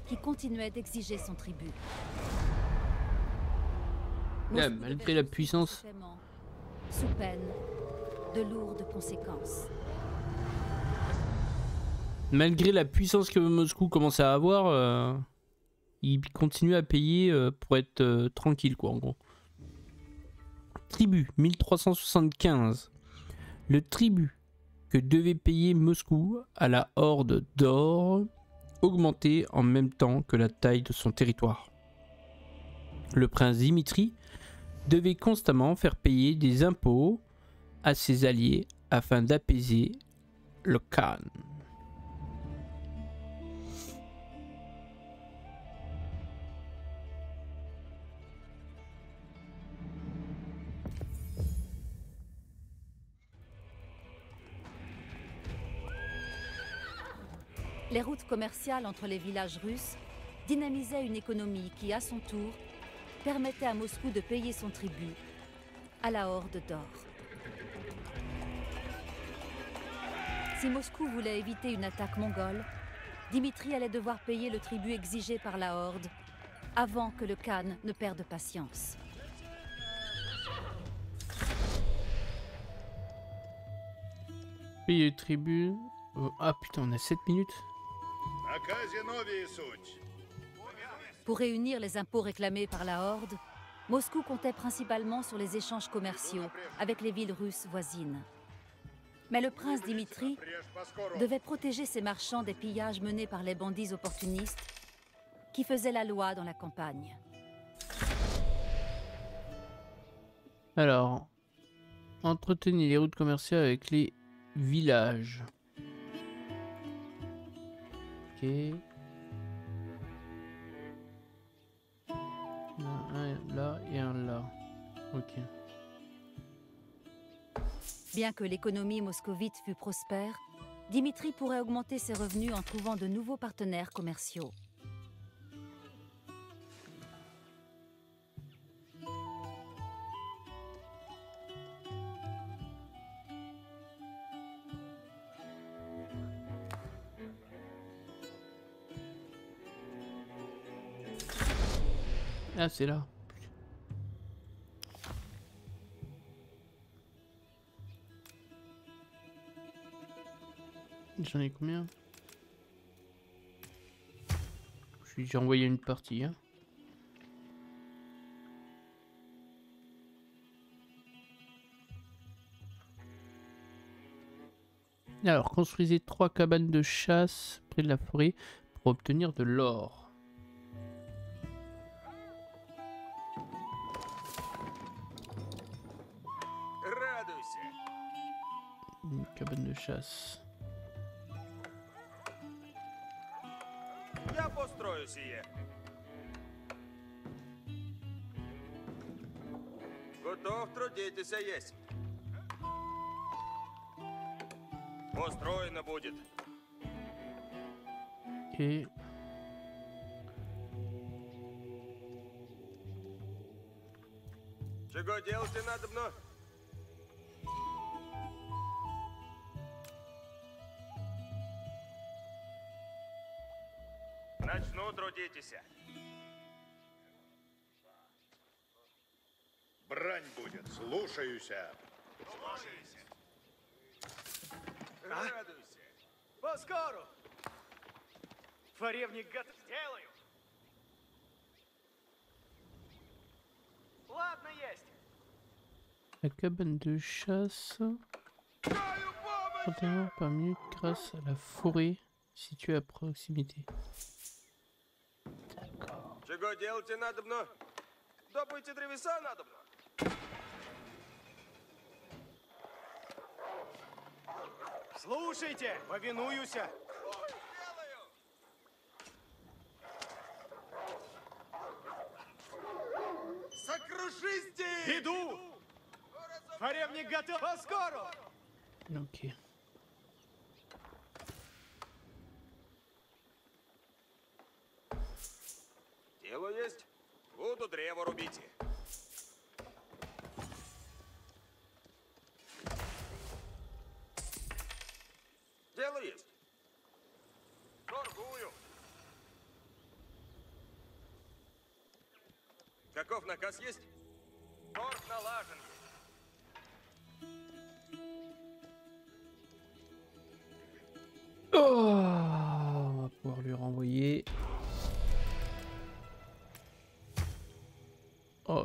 qui continuait d'exiger son tribut. Malgré la puissance. ce paiement, Sous peine de lourdes conséquences. Malgré la puissance que Moscou commençait à avoir, euh, il continue à payer euh, pour être euh, tranquille, quoi, en gros. Tribut, 1375. Le tribut que devait payer Moscou à la horde d'or augmentait en même temps que la taille de son territoire. Le prince Dimitri devait constamment faire payer des impôts à ses alliés afin d'apaiser le Khan. Les routes commerciales entre les villages russes dynamisaient une économie qui, à son tour, permettait à Moscou de payer son tribut à la Horde d'or. Si Moscou voulait éviter une attaque mongole, Dimitri allait devoir payer le tribut exigé par la Horde avant que le Khan ne perde patience. Payer le tribut. Oh, ah putain, on a 7 minutes. Pour réunir les impôts réclamés par la Horde, Moscou comptait principalement sur les échanges commerciaux avec les villes russes voisines. Mais le prince Dimitri devait protéger ses marchands des pillages menés par les bandits opportunistes qui faisaient la loi dans la campagne. Alors, entretenir les routes commerciales avec les villages. Un là et un là. Ok. Bien que l'économie moscovite fût prospère, Dimitri pourrait augmenter ses revenus en trouvant de nouveaux partenaires commerciaux. Ah, c'est là. J'en ai combien? J'ai envoyé une partie. Hein. Alors, construisez trois cabanes de chasse près de la forêt pour obtenir de l'or. я będę сейчас. Я построю сие. Готов трудитесь, есть. Построено будет. И... Чего делать надо, но... Начну трудитесь. Брань будет, слушаюся. Радуйся. Поскору! Фаревник готов. Сделаю! Ладно, есть. la cabane de chasse. 31 par minute grâce à la forêt. Situé à proximité. Чего делать надо надобно? Добыть древеса надобно. Слушайте, повинуюсь. Сокрушись здесь! Иду! Иду. Фаревник готов! Поскору! Ну, окей. Древо рубить. Дело есть. Торгую. Каков наказ есть? Торг налажен. Oh,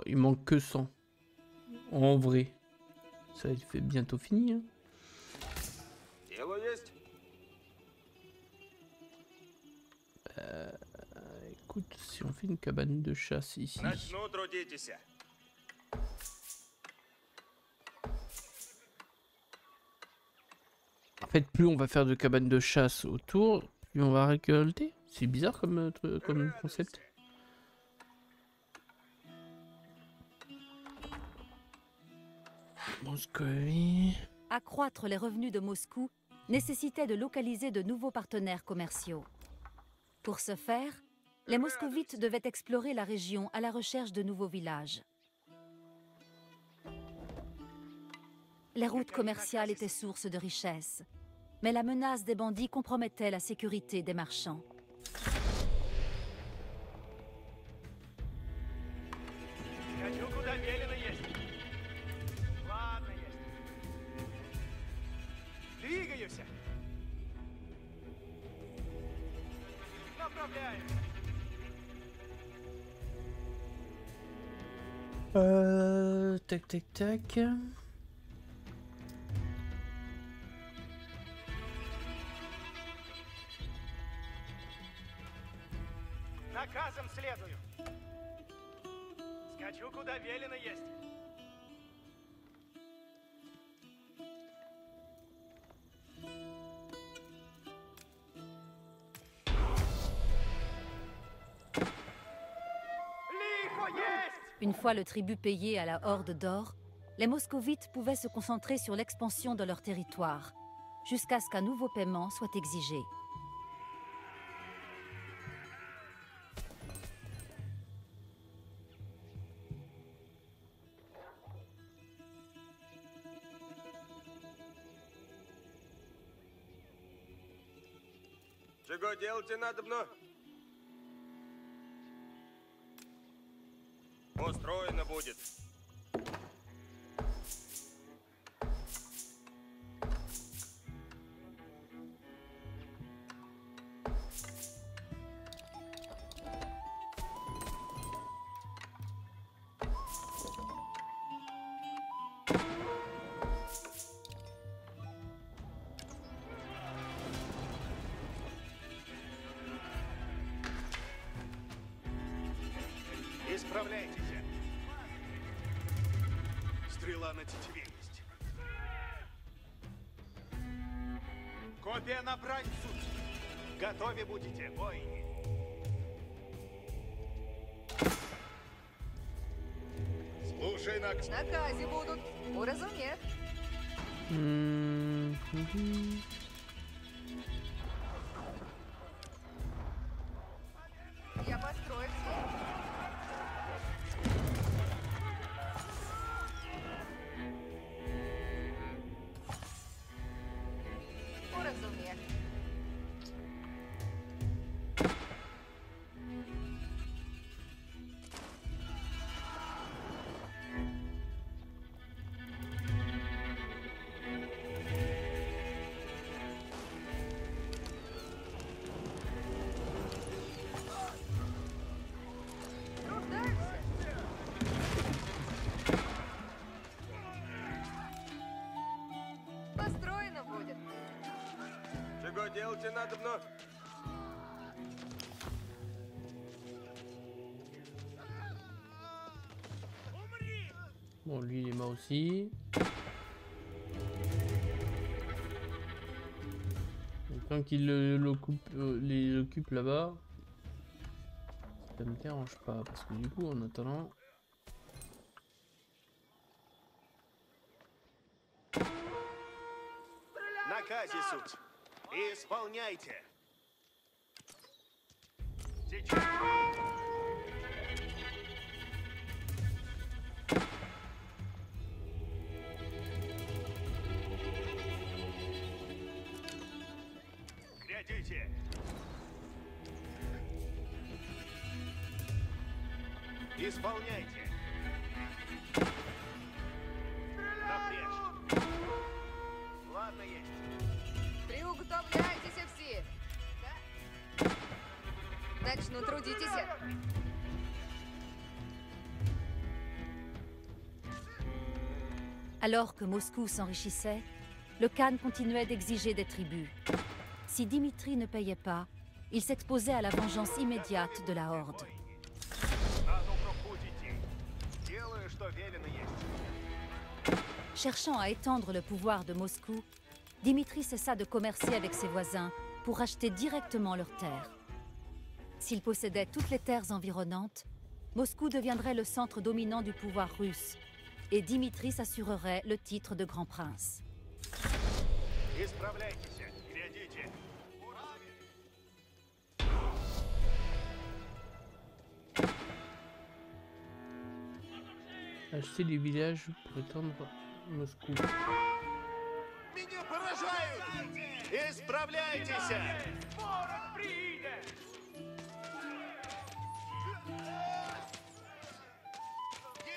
il manque que 100. En vrai. Ça fait bientôt fini. Hein. Euh, écoute, si on fait une cabane de chasse ici. En fait, plus on va faire de cabanes de chasse autour, plus on va récolter. C'est bizarre comme, euh, comme concept. Accroître les revenus de Moscou nécessitait de localiser de nouveaux partenaires commerciaux. Pour ce faire, les moscovites devaient explorer la région à la recherche de nouveaux villages. Les routes commerciales étaient source de richesses, mais la menace des bandits compromettait la sécurité des marchands. Tac tac tac. fois le tribut payé à la horde d'or, les moscovites pouvaient se concentrer sur l'expansion de leur territoire, jusqu'à ce qu'un nouveau paiement soit exigé. Чего делать надобно? Будет. Захватите верность. Копия набрать суть. Готовы будете, воины. Слушай, на... Накази будут. Уразумев. Mm-hmm. Bon, lui, il est mort aussi. Tant qu'il le, coupe, euh, les occupe là-bas, ça me dérange pas, parce que du coup, en attendant... Исполняйте. Сейчас. Глядите. Исполняйте. Начну трудитесь. Alors que Moscou s'enrichissait, le Khan continuait d'exiger des tribus. Si Dimitri ne payait pas, il s'exposait à la vengeance immédiate de la Horde. А ну-ка, будете. Делаю, что велено есть. Cherchant à étendre le pouvoir de Moscou, Dimitri cessa de commercer avec ses voisins pour acheter directement leurs terres. S'il possédait toutes les terres environnantes, Moscou deviendrait le centre dominant du pouvoir russe, et Dimitri s'assurerait le titre de grand prince. Исправляйтесь. Глядите. Acheter des villages pour étendre Moscou. Меня поражают! Исправляйтесь!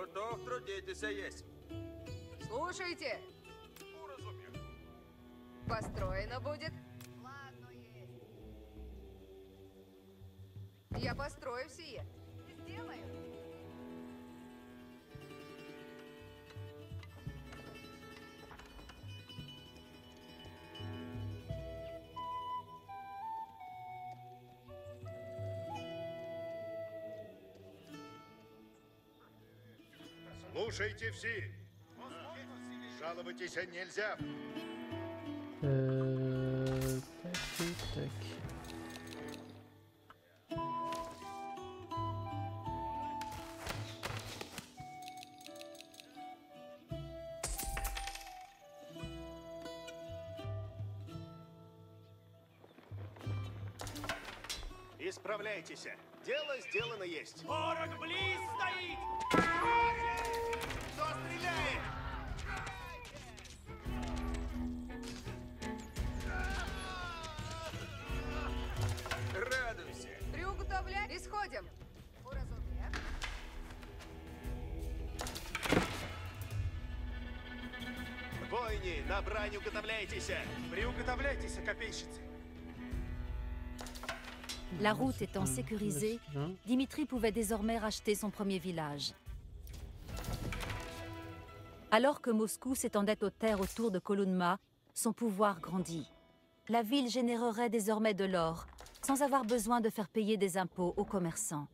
Готов трудитися єсмь. Слушайте. Ну, розумію. Построено будет. Ладно, есть. Я построю все. Сделаю. Слушайте все. Жаловаться нельзя. Euh... Tac, tac, tac. Исправляйтесь. Дело сделано есть. Ворог близ стоит! Воини, на брань уготовляйтесь. Приуготовляйтесь, копейщицы. La route étant Hum, sécurisée, c'est bien. Dimitri pouvait désormais racheter son premier village. Alors que Moscou s'étendait aux terres autour de Kolunma, son pouvoir grandit. La ville générerait désormais de l'or, sans avoir besoin de faire payer des impôts aux commerçants.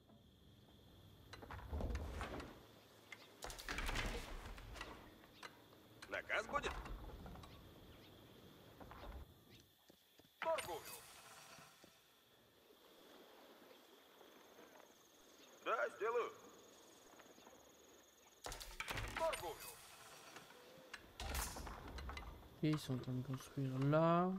Ils sont en train de construire là.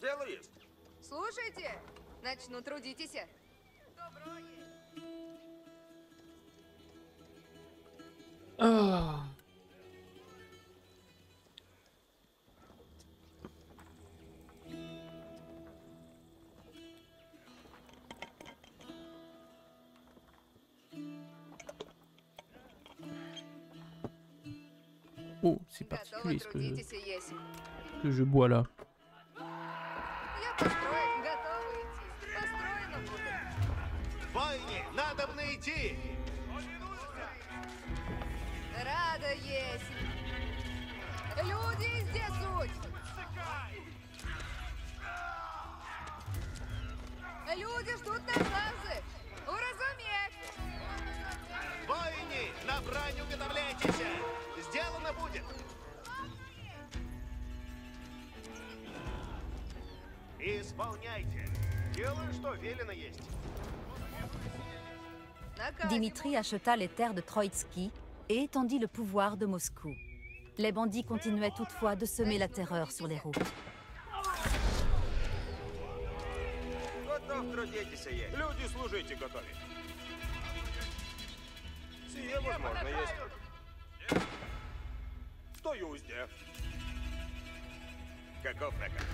Дело есть. Слушайте. Начну трудитесь. Добро есть. Oh, c'est Готовы, particulier ce que, трудитесь и есть. que je bois là. Я построю. Готовы идти. Построено будет. Воине, надо идти! Рада есть. Люди здесь суть. Люди ждут наказы. Уразуметь. Воине, на брань уготовляйтесь! Сделано будет! Исполняйте! Делаю, что велено есть. Наказы Dimitri acheta les terres de Troïtsky et étendit le pouvoir de Moscou. Les bandits continuaient toutefois de semer la terreur sur les routes. Готов трудитесь есть. Люди, служите готовить. Сие возможно есть. Стою узде. Каков наказ?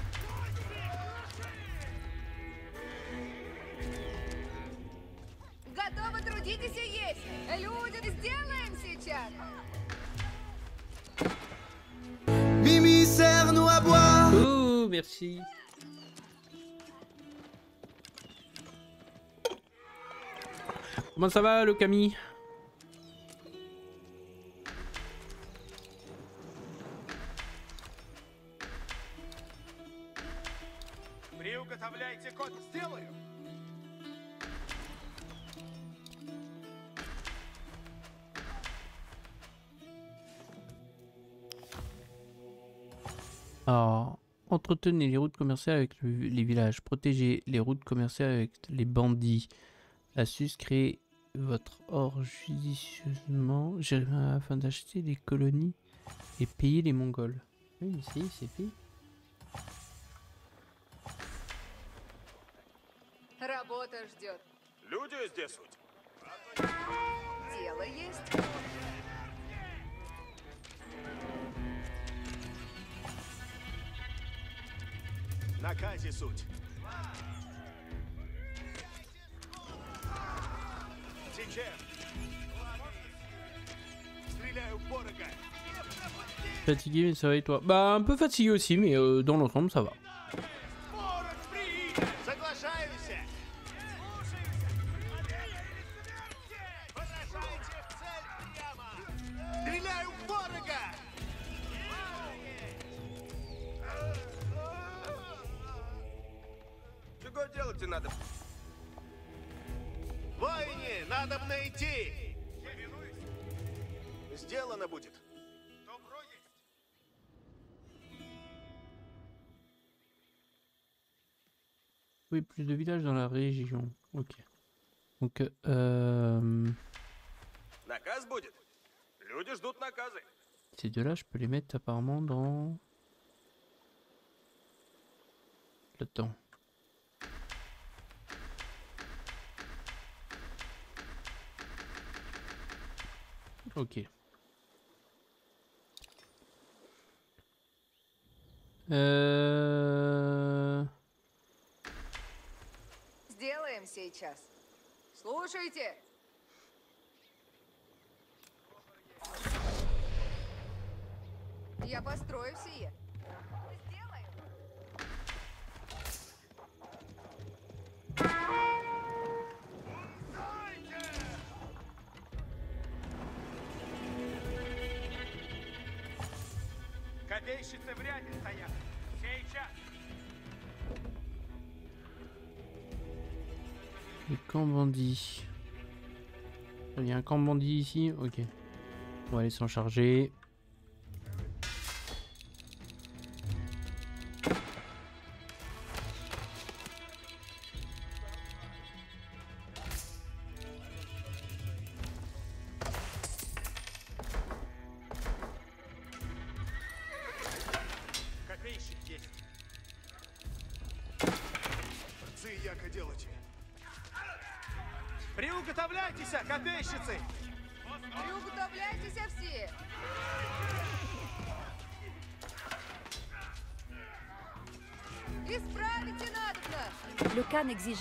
Готовы трудитесь и есть. Люди, сделаем сейчас. Mimi, serre-nous à boire Oh, merci. Comment ça va, le Camille Alors, entretenez les routes commerciales avec le- les villages. Protégez les routes commerciales avec les bandits. Astuce, créez votre or judicieusement gérez afin d'acheter les colonies et payer les Mongols. Oui, mais si, c'est fait. Работа ждет. Люди здесь суть. Дело есть. Наказе суть. Сейчас. Стреляю в ворога. Fatigué, mais ça va et toi Bah, un peu fatigué aussi, mais euh, dans l'ensemble, ça va. de village dans la région. Ok. Donc, euh... Ces deux-là, je peux les mettre apparemment dans... le temps Ok. Euh, Сейчас. Слушайте. Я построю. Сделаю. Копейщицы в ряде стоят. Сейчас. Les camps bandits. Il y a un camp bandit ici? Ok. On va aller s'en charger.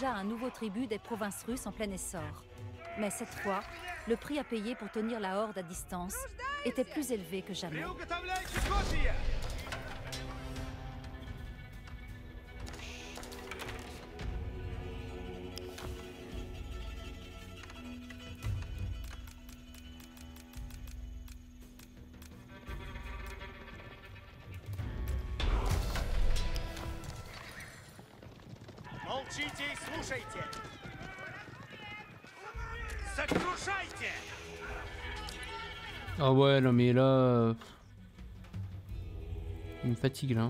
Un nouveau tribut des provinces russes en plein essor. Mais cette fois, le prix à payer pour tenir la horde à distance était plus élevé que jamais. Ah ouais, non mais là... euh, Il me fatigue là. hein.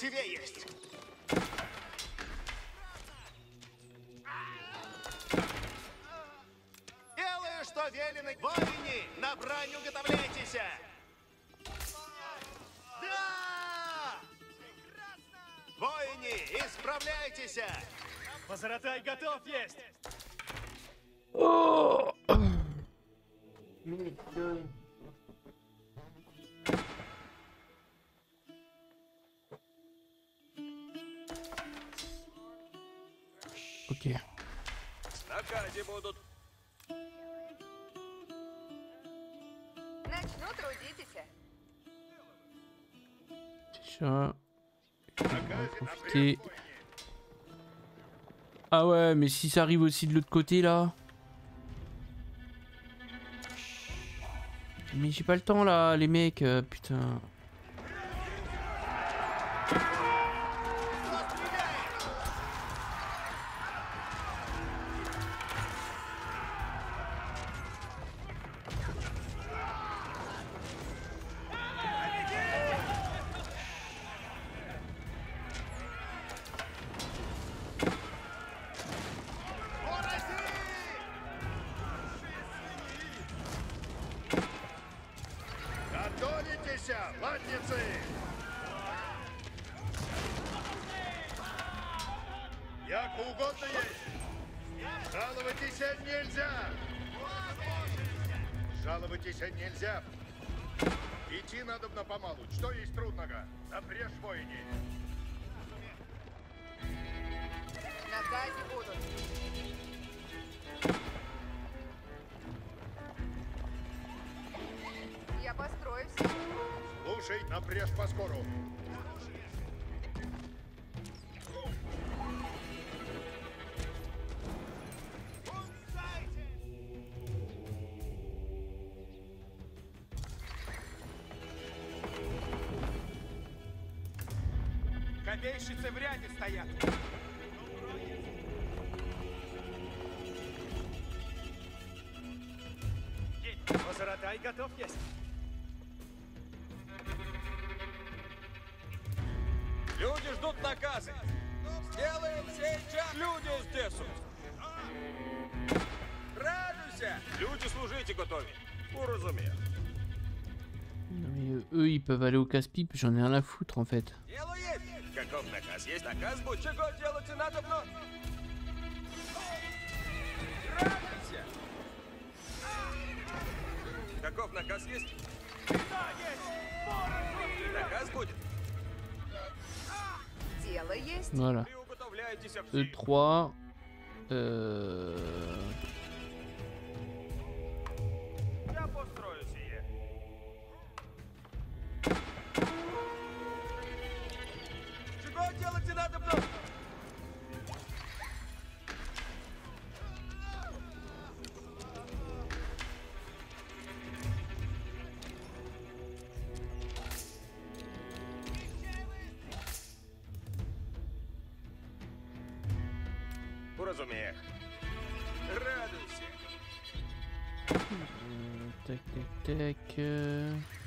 Стрела Ok. На казе будут. Начну трудитесь. Déjà. On va profiter. Ah ouais, mais si ça arrive aussi de l'autre côté là. Mais j'ai pas le temps là, les mecs, euh, putain. Копейщицы в ряде стоят. Позоротай готов есть. Люди ждут наказы. Сделаем сейчас. Люди здесь. Радуйся. Люди служите готовы. Уразумею. Non, mais eux ils peuvent aller au casse-pipe, j'en ai rien à foutre en fait. Есть наказ? Будь чего делать и надо вновь. Радуйся. Каков наказ есть? Наказ будет. Дело есть. Voilà. Приуготовляйтесь все. 2, 3. Euh... делать не надо много! Уразумех. Радуйся. Так, так, так.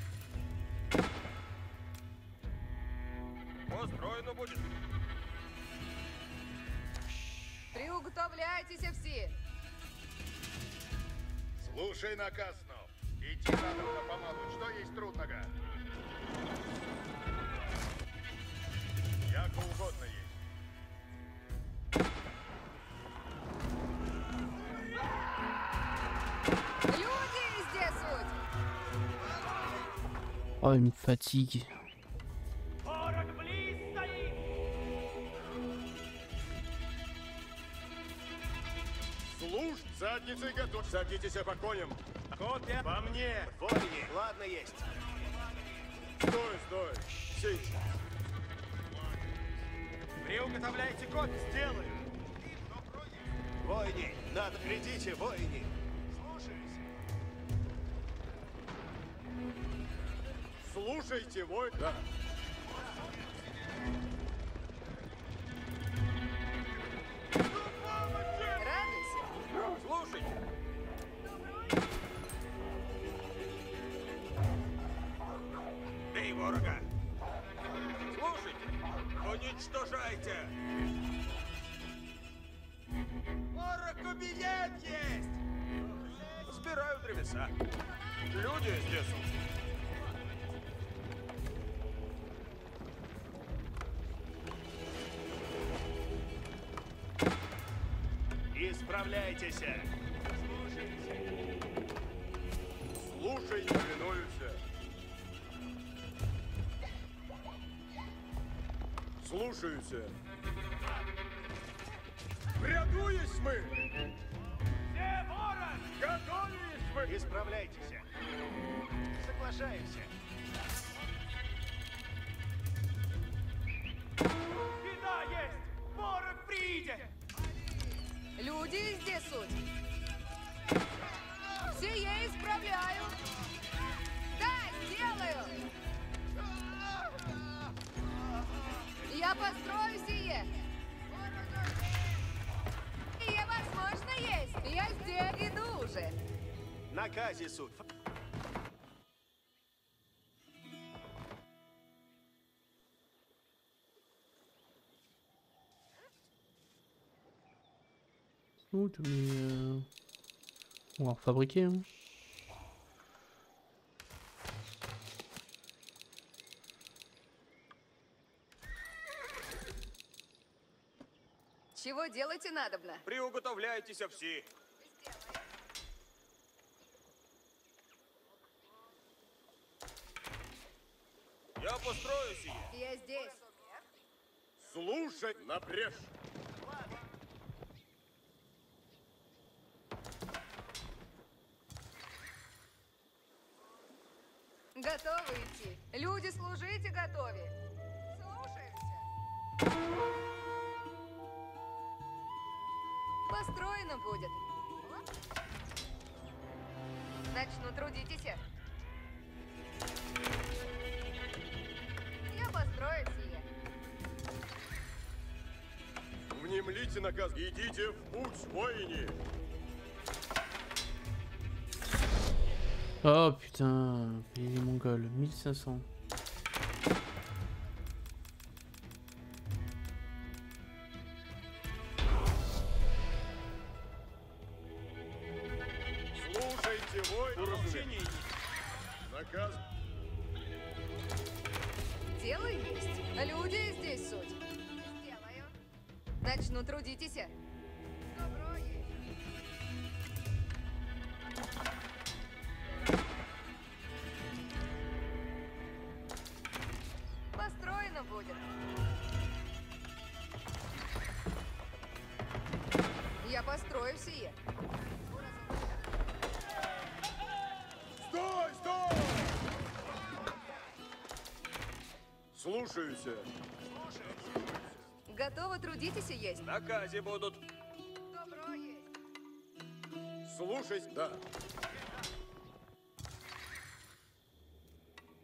Будет. Приуготовляйтесь все. Слушай наказ, Снов. Идти надо помалу. Что есть трудного? Яко угодно есть. Люди здесь Прокатитесь по коням. Ход я... По мне! Вольни! Ладно, есть. Стой, стой. Сейчас. Приуготовляйте код, сделаю. Войни, надо, придите, войни. Слушаюсь. Слушайте, войни. Да. Исправляйтесь! Слушай, повинуюся. Слушаюся. Рядуюсь мы! Все ворог! Готовились мы! Исправляйтесь! Соглашаемся! Здесь суть. Все исправляю. Да, сделаю. Я построю сие. Сие возможно есть. Я здесь уже. Наказе суд. Ouh, mais euh, On va en fabriquer. Hein. Чего делайте надобно? Приуготовляйтесь все. Я построю сие. Я здесь. Слушай, напряжь. Трудитесь. Я построю сие. Внемлите наказ. Идите в путь, воине. Oh putain, il est mongol, 1500. Герои все є. Стой, стой! Слушаюся. Готовы трудитесь и есть? На казе будут. Добро есть. Слушать, да.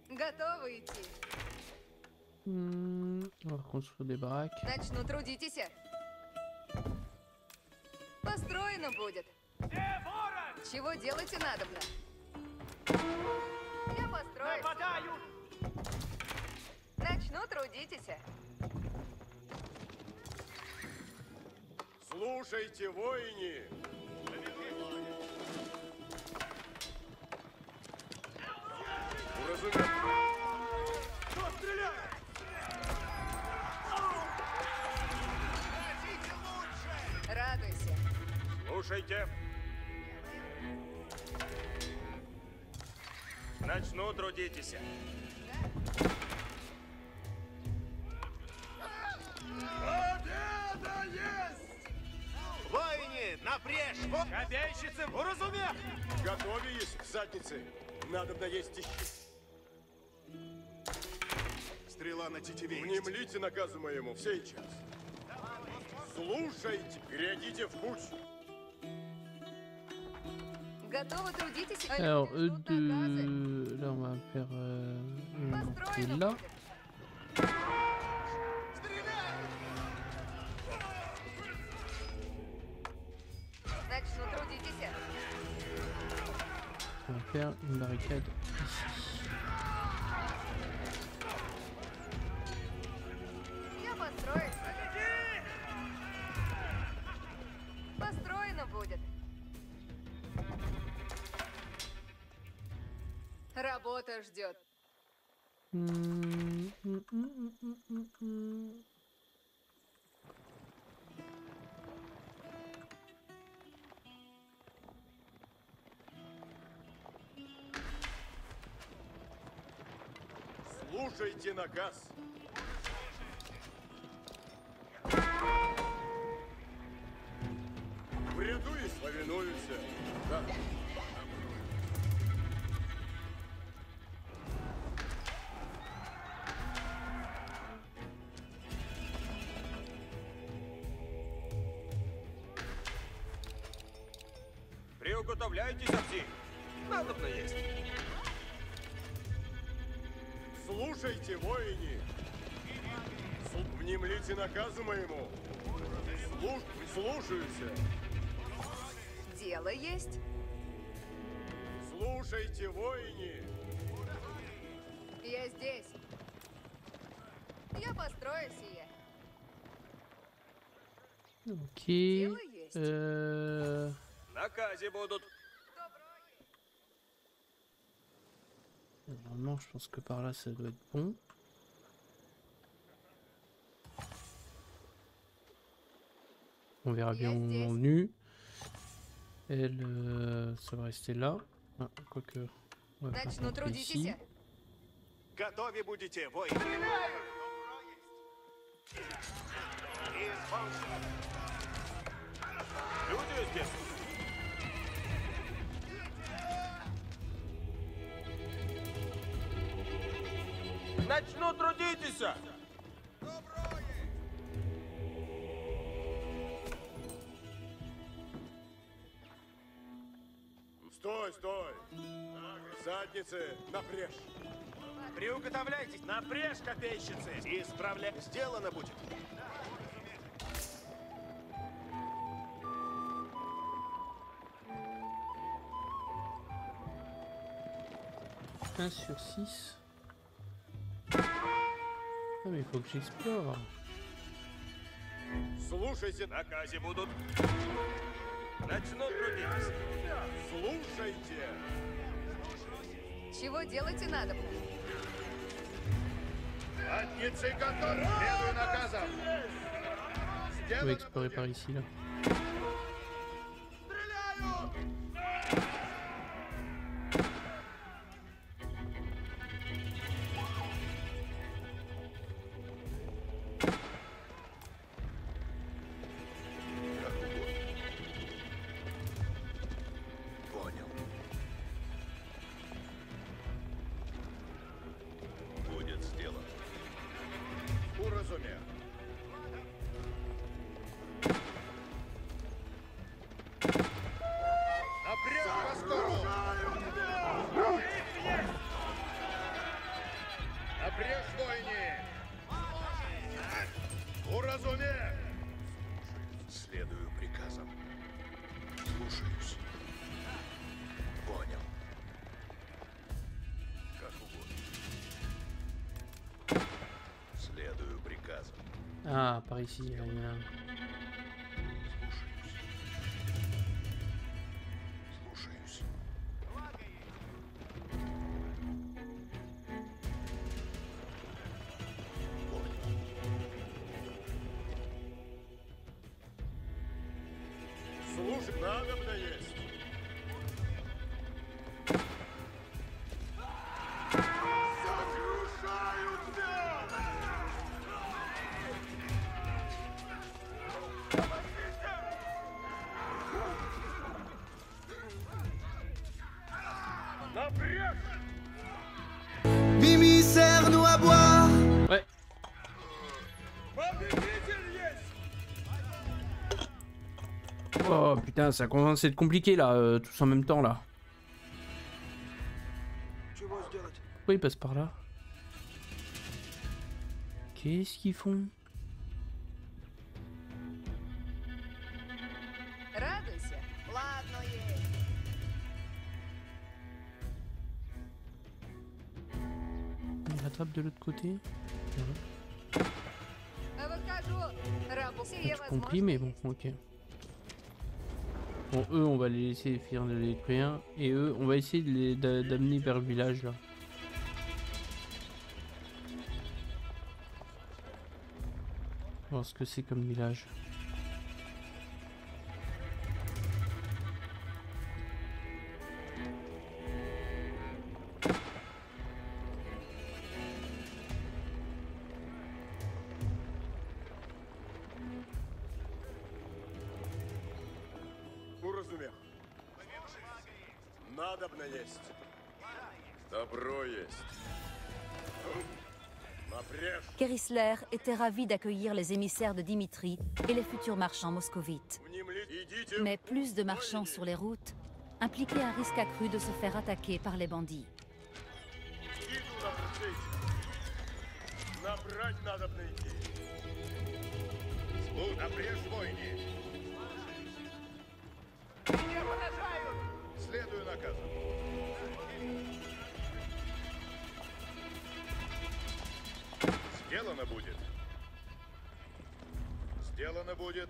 Готовы идти. Начну трудитесь. Построено будет. Чего делать и надобно? Я построюсь. Нападаю! Начну трудитесь. Слушайте, воини! Уразумел. Слушайте. Начну трудитесь. Победа есть! Воине, напрежь! Копейщицы, уразумев! Готовились к заднице. Надо наесть ищи. Стрела на тетиве. Внемлите наказу моему сейчас. Слушайте, глядите в путь. Alors, E2... Euh, là, on va faire... Euh... Va faire une barricade. тебя ждет. Слушайте наказ. Приуготовляйтесь, все. Надобно есть. Слушайте, воини. Внемлите наказу моему. Слуш... Слушаюсь. Дело есть. Слушайте, воини. Я здесь. Я построю сие. Ok. Дело есть. Euh... Наказе будут. Normalement, je pense que par là, ça doit être bon. On verra bien où on est venu. Elle, euh, ça va rester là. Ah, quoique, on va faire Начну rentrer ici. трудитесь. Готове будете, воины. Люди здесь. Начну трудитесь. Стой, стой. Задницы напряжь. Приуготовляйтесь, напрежь, копейщицы. Исправля... Сделано будет. 1 sur 6. Mais il faut que j'explore. Слушайте, Наказе будут. Начну трудитесь. слушайте. Чего делать и надо. Задницы готовы. Следуй наказам. On va explorer par ici, là. Ah, par ici, il y a un. Ça commence à être compliqué là, euh, tous en même temps là. Pourquoi ils passent par là? Qu'est-ce qu'ils font? Il rattrape de l'autre côté? J'ai compris, mais bon, ok. Bon, eux, on va les laisser finir de les détruire. Et eux, on va essayer d'amener vers le village là. Voir ce que c'est comme village. était ravi d'accueillir les émissaires de Dimitri et les futurs marchands moscovites. Mais plus de marchands sur les routes impliquait un risque accru de se faire attaquer par les bandits. Сделано будет. Сделано будет.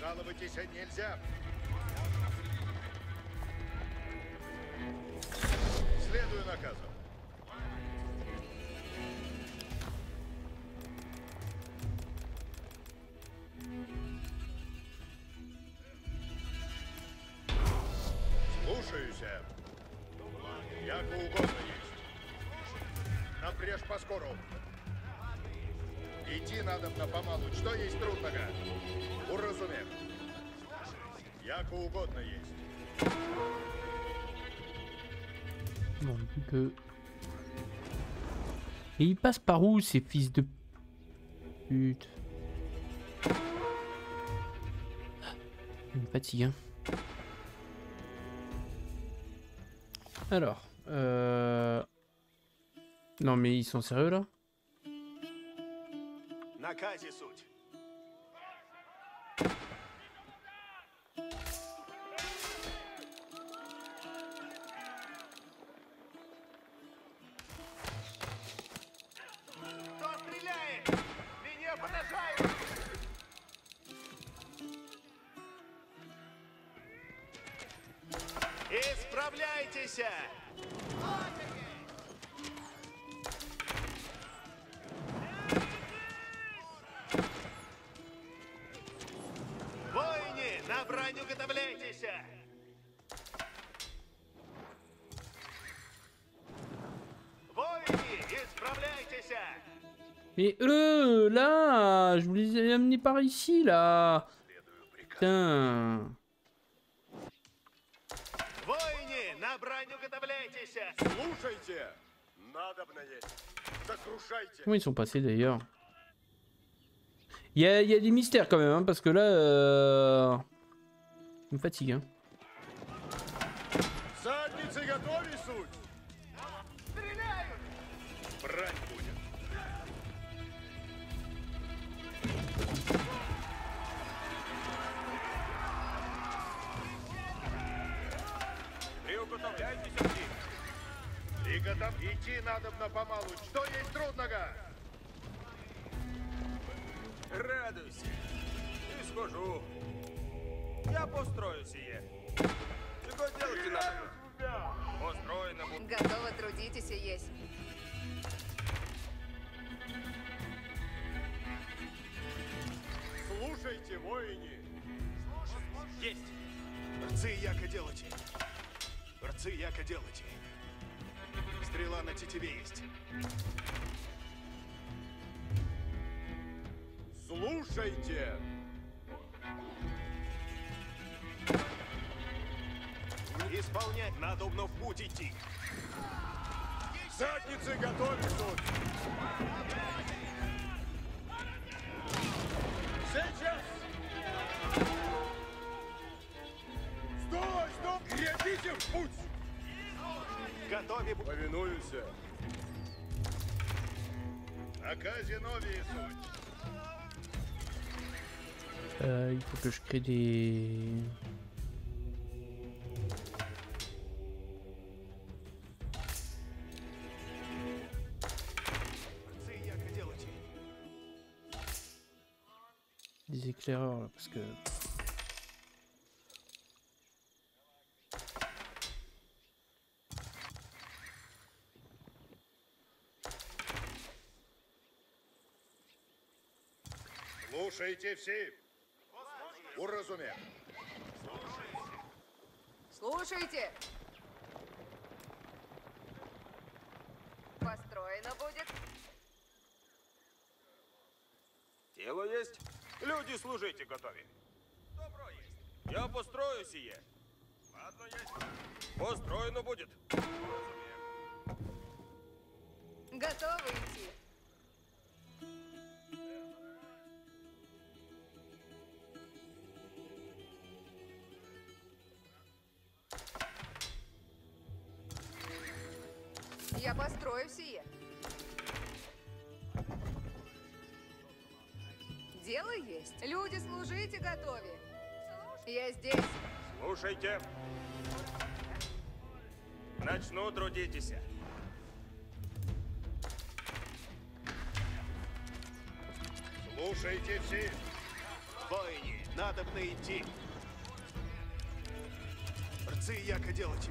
Жаловайтесь нельзя. Следую наказу. Напрежь поскору. Идти надо на помалу. Что есть трудного? Уразумев. Яко угодно есть. Bon, on peut... Et ils passent par où ces fils de pute Il me fatigue, hein. Alors, euh... Non mais ils sont sérieux là Исправляйтесь! Mais eux, là, je vous les ai amenés par ici, là. Putain. Comment ils sont passés d'ailleurs? Il y, a des mystères quand même, hein, parce que là... Euh... Эмпатия. Садницы готовы, суть? Стреляют! Брать будет. Приуготовляйтесь, идти. Приготов... Идти надо на помалу. Что есть трудного? Радуйся. И схожу. Я построю сие. Чего делать надо? Построено будет. Готово трудитесь и есть. Слушайте, воине. Есть. Рцы яко делайте. Рцы яко делайте. Стрела на тетиве есть. Слушайте. Исполнять надобно в путь идти. Задницы готовы тут. Сейчас. Стой, стой! Грядите в путь! Готове. Оказе новее суть. Euh, il faut que je. Des éclaireurs là, parce que... Слушайте все. Уразуме. Слушайте. Построено будет. Тело есть? Люди, служите готове. Добро есть. Я построю сие. Ладно есть. Построено будет. Готовы идти. Люди, служите готове. Я здесь. Слушайте. Начну трудитесь. Слушайте все. Воине, надобно идти. Рцы яко делайте.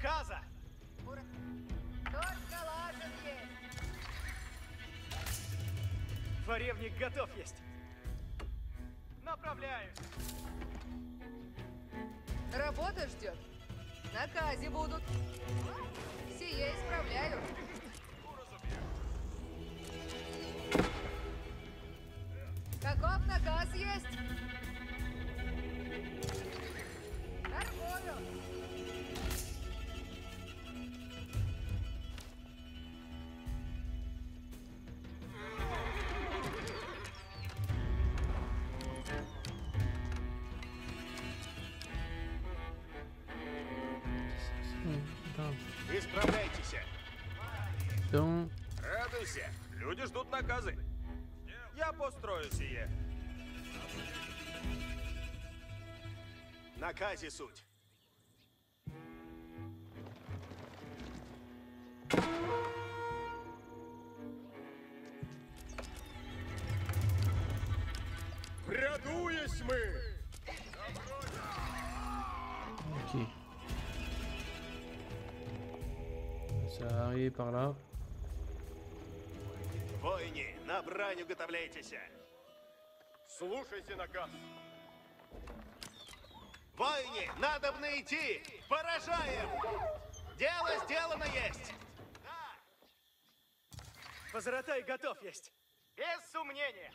Наказа. Ура. Только лажен есть. Дворевник готов есть. Направляюсь. Работа ждет. Наказе будут. Сие исправляю. Каков наказ есть? Donc, Радуйся. Люди ждут наказы. Я построю сие. Наказе суть. Прядуясь мы. ok. Ça va arriver par là. На брань уготовляйтесь. Слушайте наказ. Воине, надобно идти! Поражаем! Дело сделано есть! Позоротай готов есть. Без сомнения.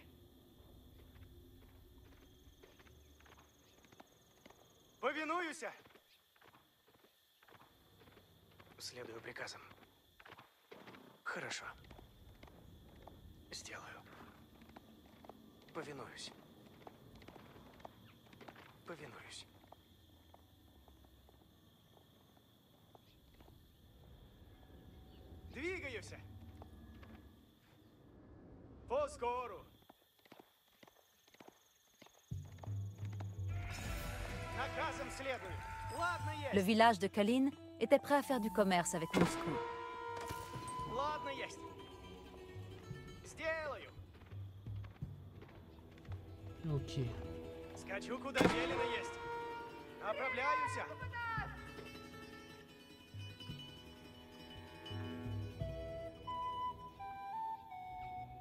Повинуюсь. Следую приказам. Хорошо. Сделаю. Повинуюсь. Повинуюсь. Двигаюсь. Поскору. Наказом следует. Ладно есть. Le village de Kalin était prêt à faire du commerce avec Moscou. Ok. Скачу, куда велено есть. Оправляюсь.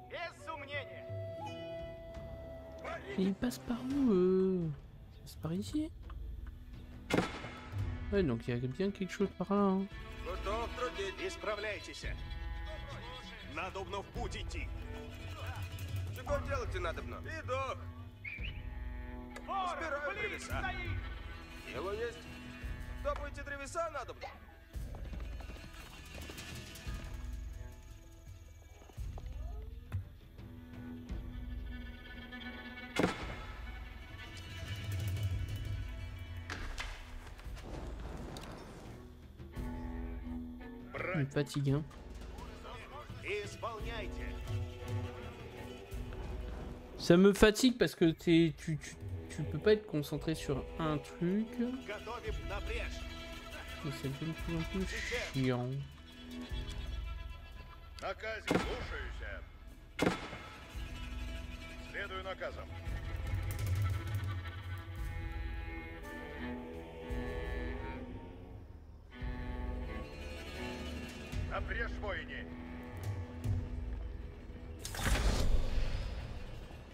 Без сомнения. Et il passe par où euh passe par ici Ouais, donc il y a bien quelque chose par là. Hein. Исправляйтесь. Надобно в путь идти. Чего делать надобно? Иду. Ворон, Собираю блин, древеса. стоит! Дело есть. Топайте древеса надобно. Il me fatigue, hein. Исполняйте. Ça me fatigue parce que t'es, tu, tu, tu peux pas être concentré sur un truc. C'est de plus en plus chiant.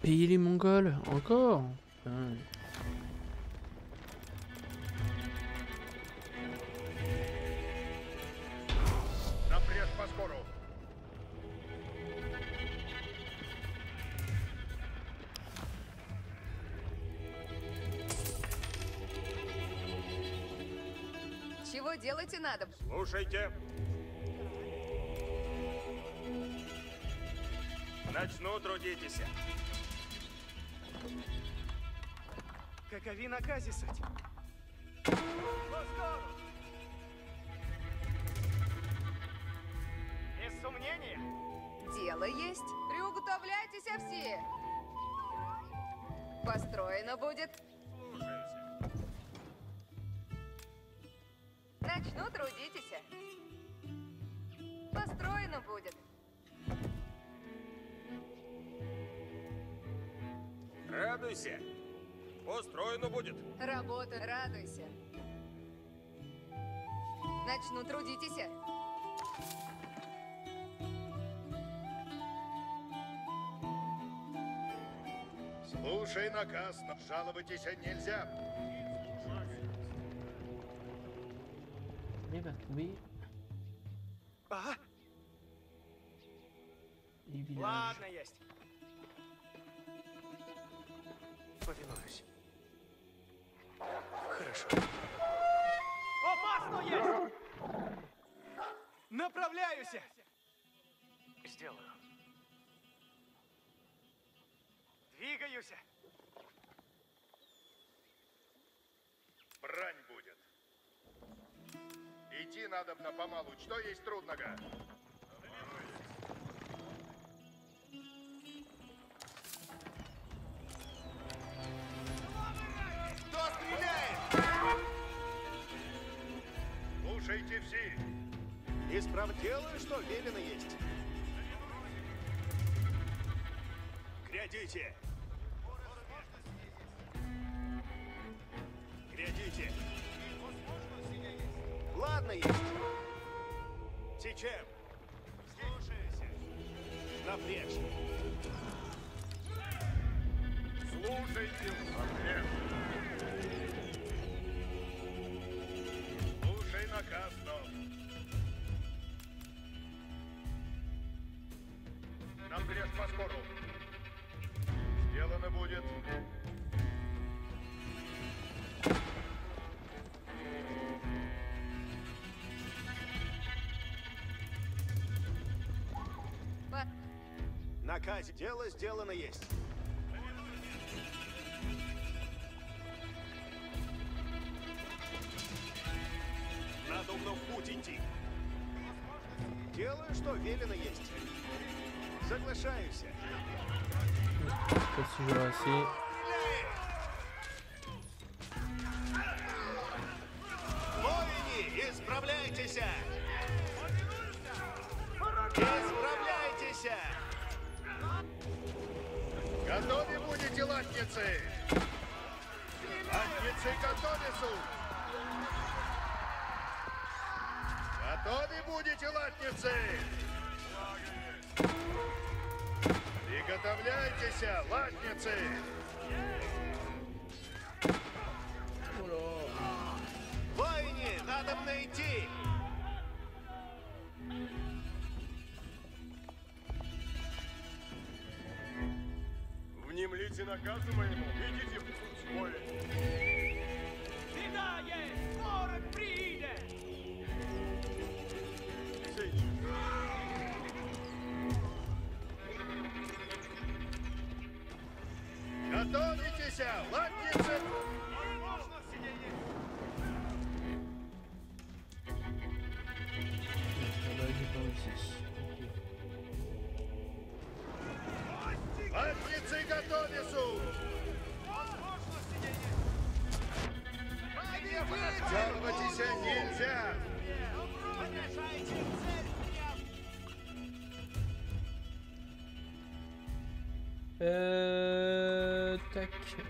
Payer les Mongols, encore? Putain. Напрежь поскору. Чего делать и надо? Слушайте. Начну трудитесь. Какови накази сать. Поскору. Без сомнения. Дело есть. Приуготовляйтесь все. Построено будет. Слушаюсь. Начну трудитесь. Построено будет. Радуйся. Построено будет. Работа, радуйся. Начну трудитесь. Слушай наказ, но жаловаться нельзя. Ага, les villages. ладно есть. Повинуюсь. Хорошо. Опасно есть! Направляюсь! Сделаю. Двигаюсь. Брань будет. Идти надо на помалу. Что есть трудного? все. Исправделаю, что велено есть. Грядите! Грядите! Ладно есть. Течем. Слушайся. Напряжь. Грязь по скору. Сделано будет. Наказе. Дело сделано есть. Латницы? Приготовляйтесь, латницы! Воини, надо найти! Внемлите наказу моему, идите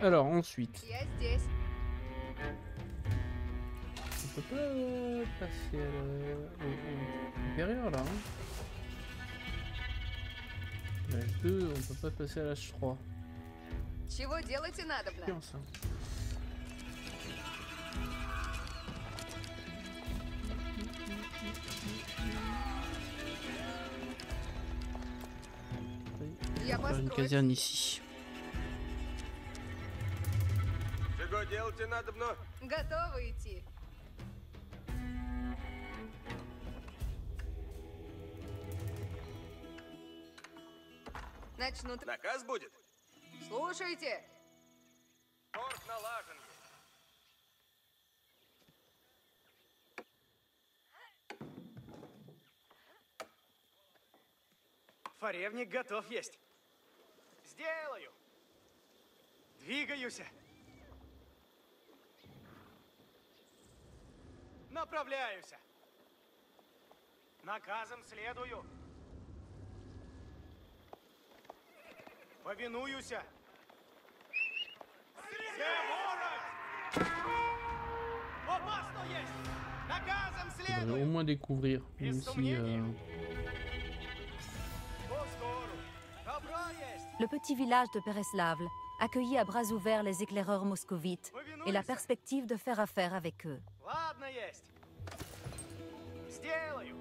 Alors ensuite, Я здесь. on peut pas euh, passer à la- au, au supérieur là. Hein. L'H2, on peut pas passer à l'H3. Чего делать и надобно? Bien ça. Я Faire une построю. caserne ici. Чего делать и надобно? Готовы идти. Начнут. Наказ будет? Слушайте. Торг налажен. Форевник готов есть. Сделаю. Двигаюсь. Направляюсь. Наказом следую. Повинуюсь. Все ворог! Опасно есть! Наказом On va au следую! moins découvrir, même Без si... сомнений. euh, По скору! Добро есть! Le petit village de Pereslavl accueillit à bras ouverts les éclaireurs moscovites et la perspective de faire affaire avec eux. Сделаю.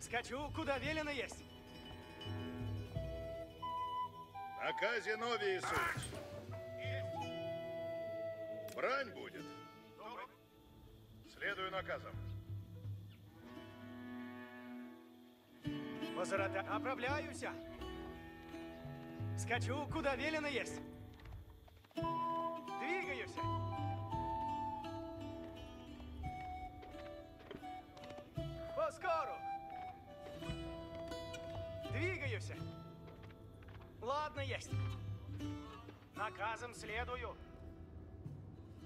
Скачу, куда велено есть. Наказе новее суд. Брань будет. Следую наказам. Возврата... Оправляюсь. Скачу, куда велено есть. Двигаюсь. Двигаюсь. Ладно есть. Наказом следую.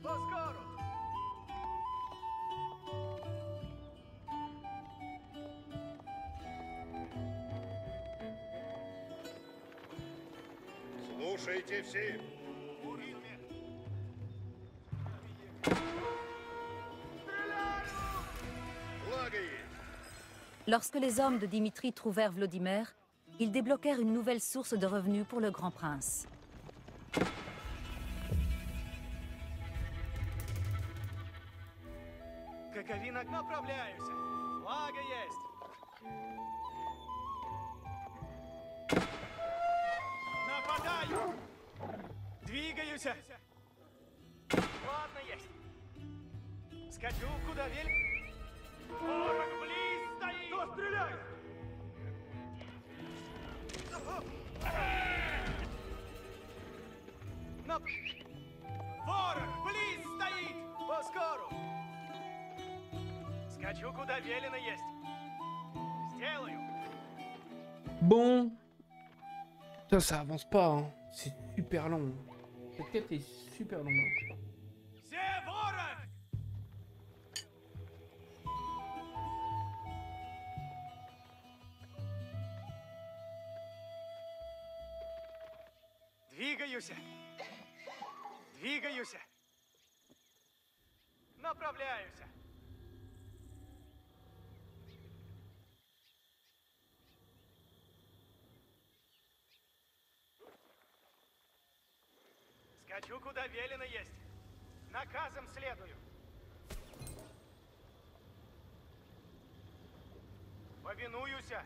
Поскору. Слушайте все. Благо есть. Lorsque les hommes de Dimitri trouvèrent Vlodimir, ils débloquèrent une nouvelle source de revenus pour le grand prince. Каковина, направляюсь. Ça avance pas. hein. C'est super long. Cette quête est super longue. Куда велено есть. Наказом следую. Повинуюся.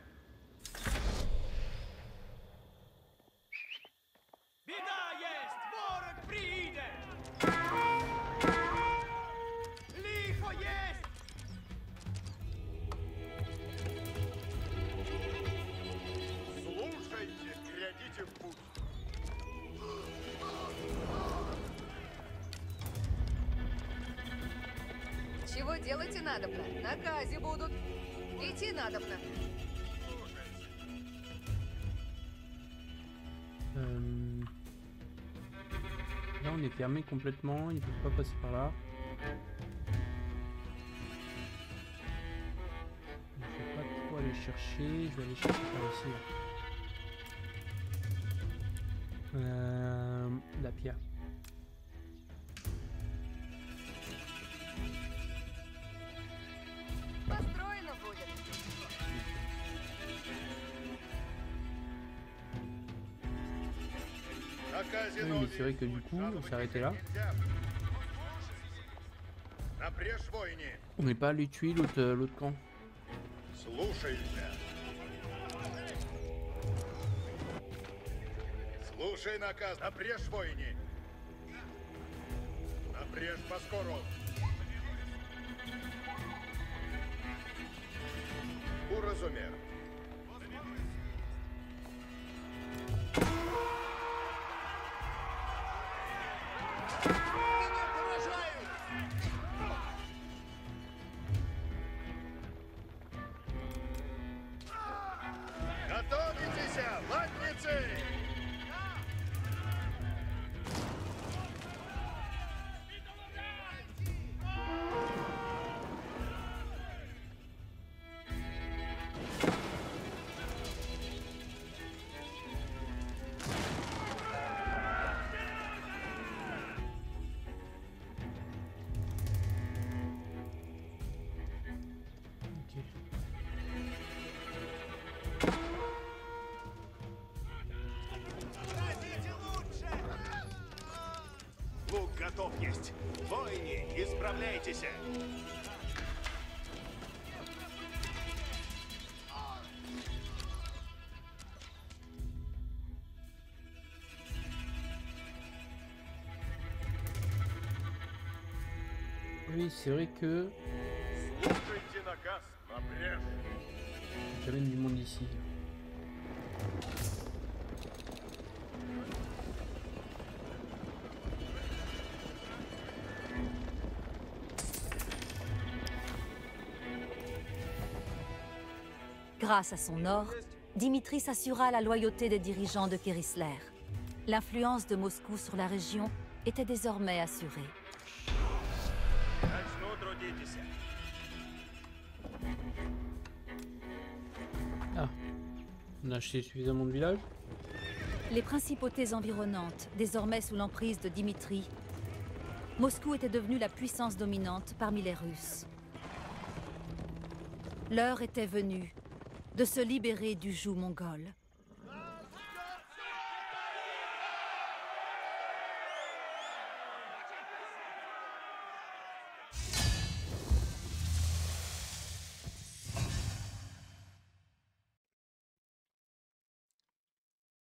делать и надобно? Наказе будут. Идти надобно. Euh, Là, on est fermé complètement. Ils peuvent pas passer par là. Il faut pas trop aller chercher. Je vais aller chercher par ici. là. казино Oui, mais c'est vrai que du действуют. coup, Жалобы on s'est arrêté là. писать нельзя. Напрежь войне. On n'est pas allé tuer l'autre euh, l'autre camp. Слушайся. Слушай наказ. Напрежь войне. Напрежь поскору. Уразумер. готов есть. Воини, исправляйтесь. Oui, c'est vrai que Слушайте наказ. J'amène du monde ici. Grâce à son or, Dimitri s'assura la loyauté des dirigeants de Kérisler. L'influence de Moscou sur la région était désormais assurée. Ah, on a acheté suffisamment de villages Les principautés environnantes, désormais sous l'emprise de Dimitri, Moscou était devenue la puissance dominante parmi les Russes. L'heure était venue de se libérer du joug mongol.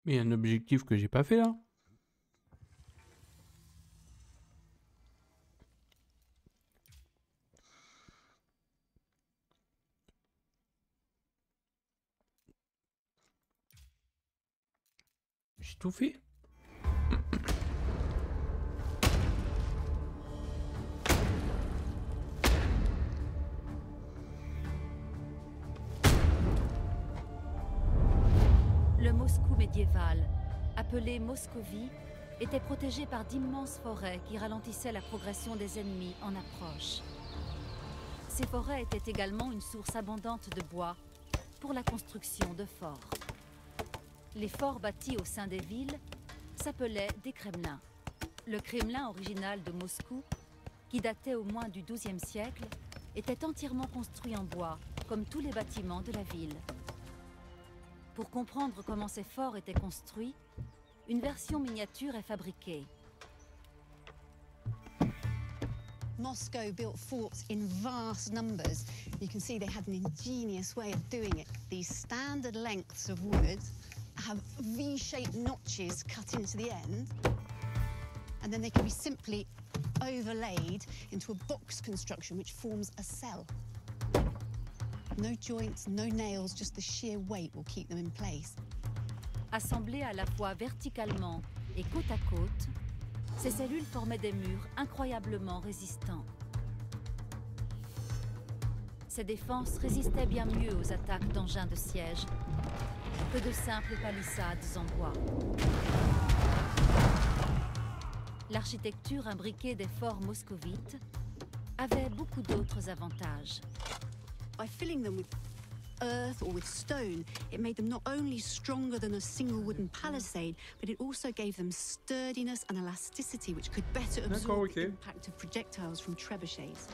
Mais un objectif que j'ai pas fait là. J'ai Le Moscou médiéval, appelé Moscovie, était protégé par d'immenses forêts qui ralentissaient la progression des ennemis en approche. Ces forêts étaient également une source abondante de bois pour la construction de forts. Les forts bâtis au sein des villes s'appelaient des Kremlins. Le Kremlin original de Moscou, qui datait au moins du XIIe siècle, était entièrement construit en bois, comme tous les bâtiments de la ville. Pour comprendre comment ces forts étaient construits, une version miniature est fabriquée. Moscow built forts in vast numbers. You can see they had an ingenious way of doing it. These standard lengths of wood have V-shaped notches cut into the end, and then they can be simply overlaid into a box construction which forms a cell. No joints, no nails, just the sheer weight will keep them in place. Assemblées à la fois verticalement et côte à côte, ces cellules formaient des murs incroyablement résistants. Ces défenses résistaient bien mieux aux attaques d'engins de siège que de simples palissades en bois. L'architecture imbriquée des forts moscovites avait beaucoup d'autres avantages. By filling them with earth or with stone, it made them not only stronger than a single wooden palisade, but it also gave them sturdiness and elasticity, which could better absorb the impact of projectiles from trebuchets.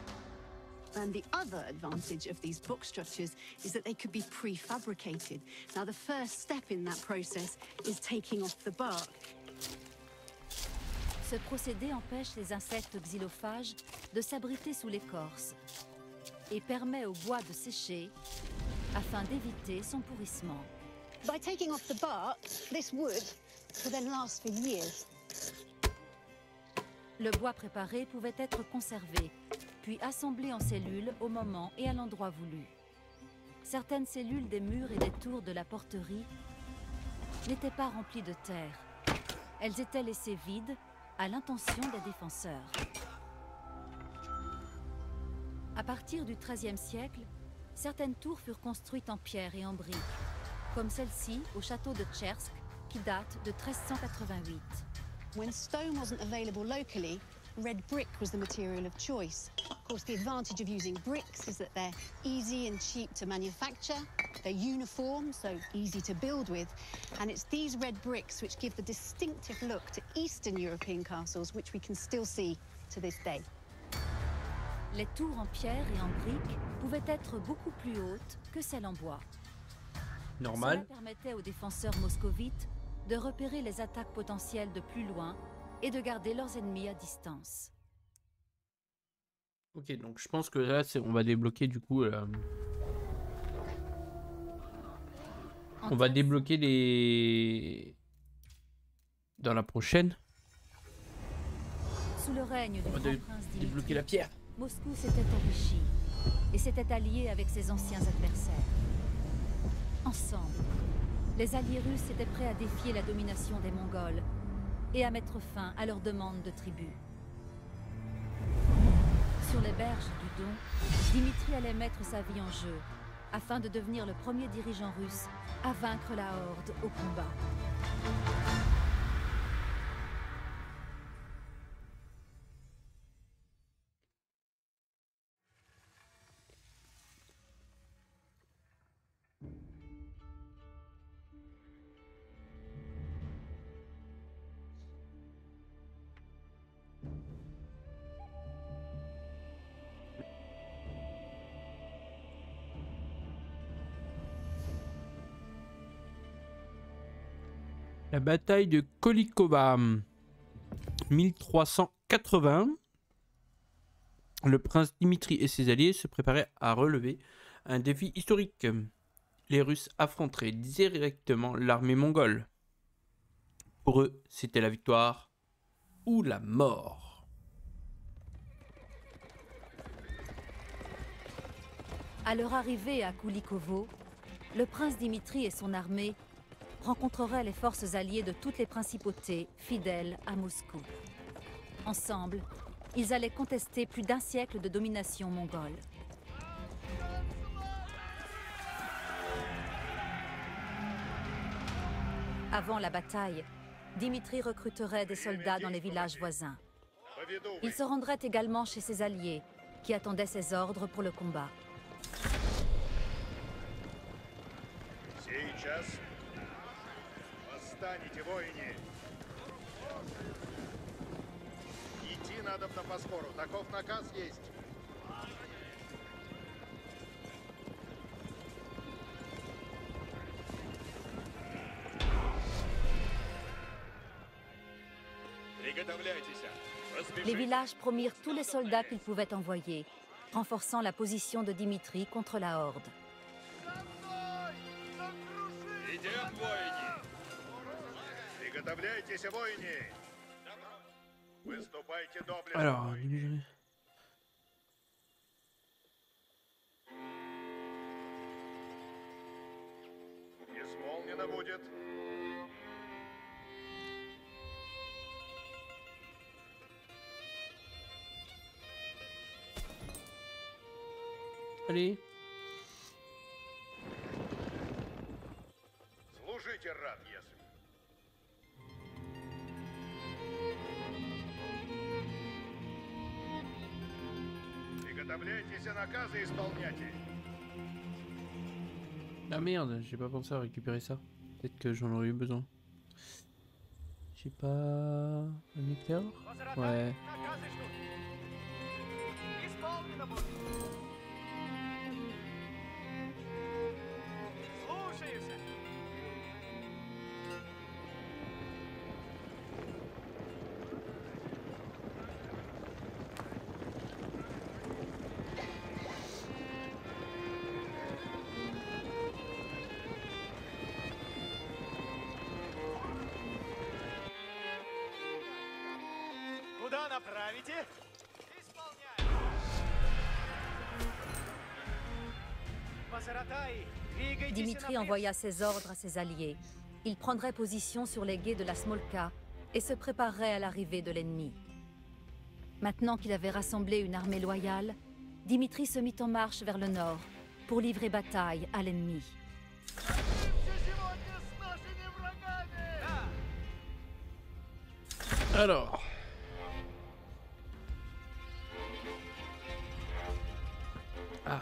And the other advantage of these box structures is that they could be prefabricated. Now, the first step in that process is taking off the bark. Ce procédé empêche les insectes xylophages de s'abriter sous l'écorce et permet au bois de sécher afin d'éviter son pourrissement. By taking off the bark, this wood will then last for years. Le bois préparé pouvait être conservé, puis assemblé en cellules au moment et à l'endroit voulu. Certaines cellules des murs et des tours de la porterie n'étaient pas remplies de terre. Elles étaient laissées vides à l'intention des défenseurs. À partir du XIIIe siècle, certaines tours furent construites en pierre et en briques, comme celle-ci au château de Tchersk, qui date de 1388. When stone wasn't available locally, red brick was the material of choice. Of course, the advantage of using bricks is that they're easy and cheap to manufacture, they're uniform, so easy to build with, and it's these red bricks which give the distinctive look to Eastern European castles, which we can still see to this day. Les tours en pierre et en briques pouvaient être beaucoup plus hautes que celles en bois. Normal. Cela permettait aux défenseurs moscovites de repérer les attaques potentielles de plus loin et de garder leurs ennemis à distance. Ok, donc je pense que là, on va débloquer du coup. euh, on va débloquer les. Dans la prochaine. Sous le règne du On va dé- débloquer la pierre. Moscou s'était enrichi et s'était allié avec ses anciens adversaires. Ensemble, les alliés russes étaient prêts à défier la domination des Mongols et à mettre fin à leurs demandes de tribut. Sur les berges du Don, Dimitri allait mettre sa vie en jeu afin de devenir le premier dirigeant russe à vaincre la Horde au combat. Bataille de Kolikova. 1380. Le prince Dimitri et ses alliés se préparaient à relever un défi historique. Les Russes affronteraient directement l'armée mongole. Pour eux, c'était la victoire ou la mort. À leur arrivée à Koulikovo, le prince Dimitri et son armée rencontrerait les forces alliées de toutes les principautés fidèles à Moscou. Ensemble, ils allaient contester plus d'un siècle de domination mongole. Avant la bataille, Dimitri recruterait des soldats dans les villages voisins. Il se rendrait également chez ses alliés, qui attendaient ses ordres pour le combat. Сейчас. Восстанете, воине. Идти надо на поскору. Таков наказ есть. Приготовляйтесь. Les Поспешите. villages promirent tous les soldats qu'ils pouvaient envoyer, renforçant la position de Dimitri contre la horde. Приготовляйтесь, воины! Выступайте доблестно! Исполнено будет. Три. Служите, рад. если. Приготовляйтесь и наказы исполняйте. Ah merde, j'ai pas pensé à récupérer ça. Peut-être que j'en aurais eu besoin. J'ai pas un éclair Возврата, Ouais. Dimitri envoya ses ordres à ses alliés. Il prendrait position sur les guets de la Smolka et se préparerait à l'arrivée de l'ennemi. Maintenant qu'il avait rassemblé une armée loyale, Dimitri se mit en marche vers le nord pour livrer bataille à l'ennemi. Alors... Ah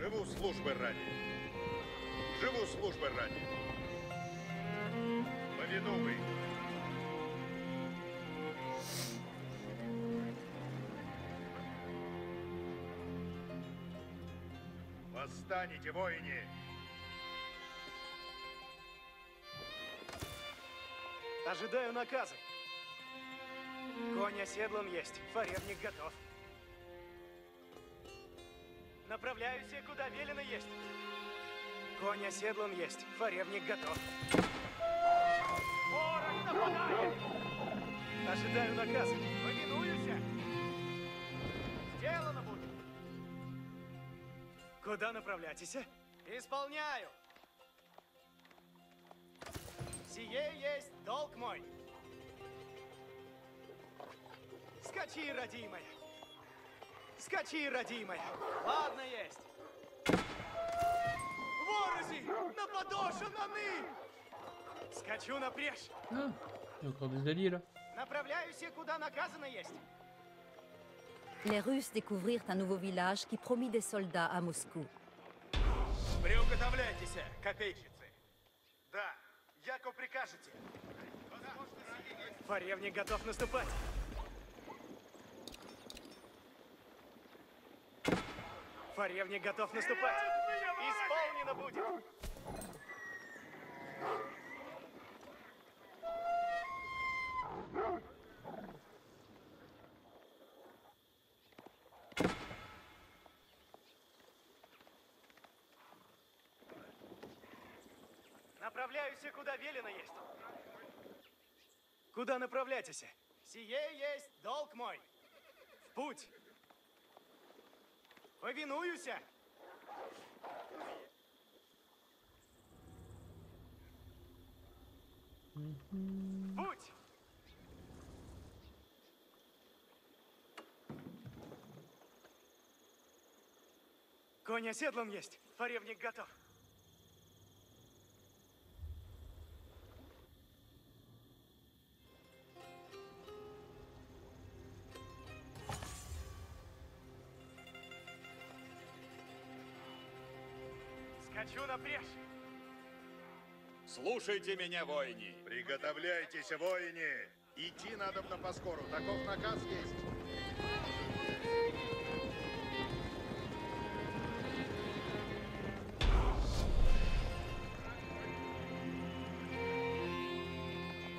Живу службы ради. Живу службы ради. Поведу вы. Восстанете, воине. Ожидаю наказа. Конь оседлан есть. Фаревник готов. Направляюсь, куда велено есть. Конь оседлан есть. Фаревник готов. Ворог нападает! Ожидаю наказа. Повинуюсь. Сделано будет. Куда направляйтесь? Исполняю. Сие есть долг мой. Скачи, родимая. Скачи, родимая. Ладно есть. Ворези! На подошваны! Скачу напреж. Il y a encore des alliés là. Направляюсь, куда наказано есть. Les Russes découvrirent un nouveau village qui promit des soldats à Moscou. Приуготовляйтесь, копейщицы. Да, яко прикажете. Фаревник готов наступать. Фаревник готов наступать. Исполнено будет. Направляюсь, куда велено есть. Куда направляйтесь? Сие есть долг мой. В путь. Повинуюся. Путь! Коня седлом есть, фаревник готов. Слушайте меня, воини. Приготовляйтесь, воини. Идти надо на поскору. Таков наказ есть.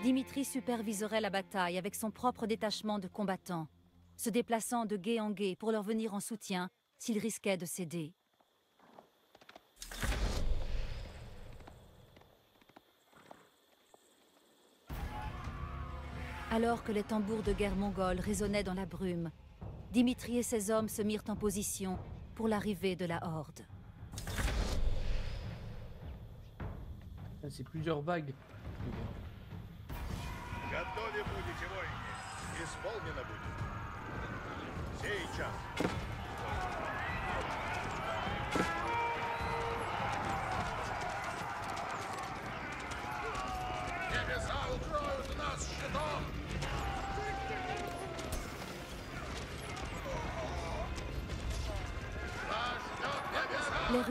Dimitri superviserait la bataille avec son propre détachement de combattants, se déplaçant de guet en guet pour leur venir en soutien s'ils risquaient de céder. Alors que les tambours de guerre mongols résonnaient dans la brume, Dimitri et ses hommes se mirent en position pour l'arrivée de la horde. Ah, C'est plusieurs vagues. Готове будете, воини. Исполнено будет. Сейчас.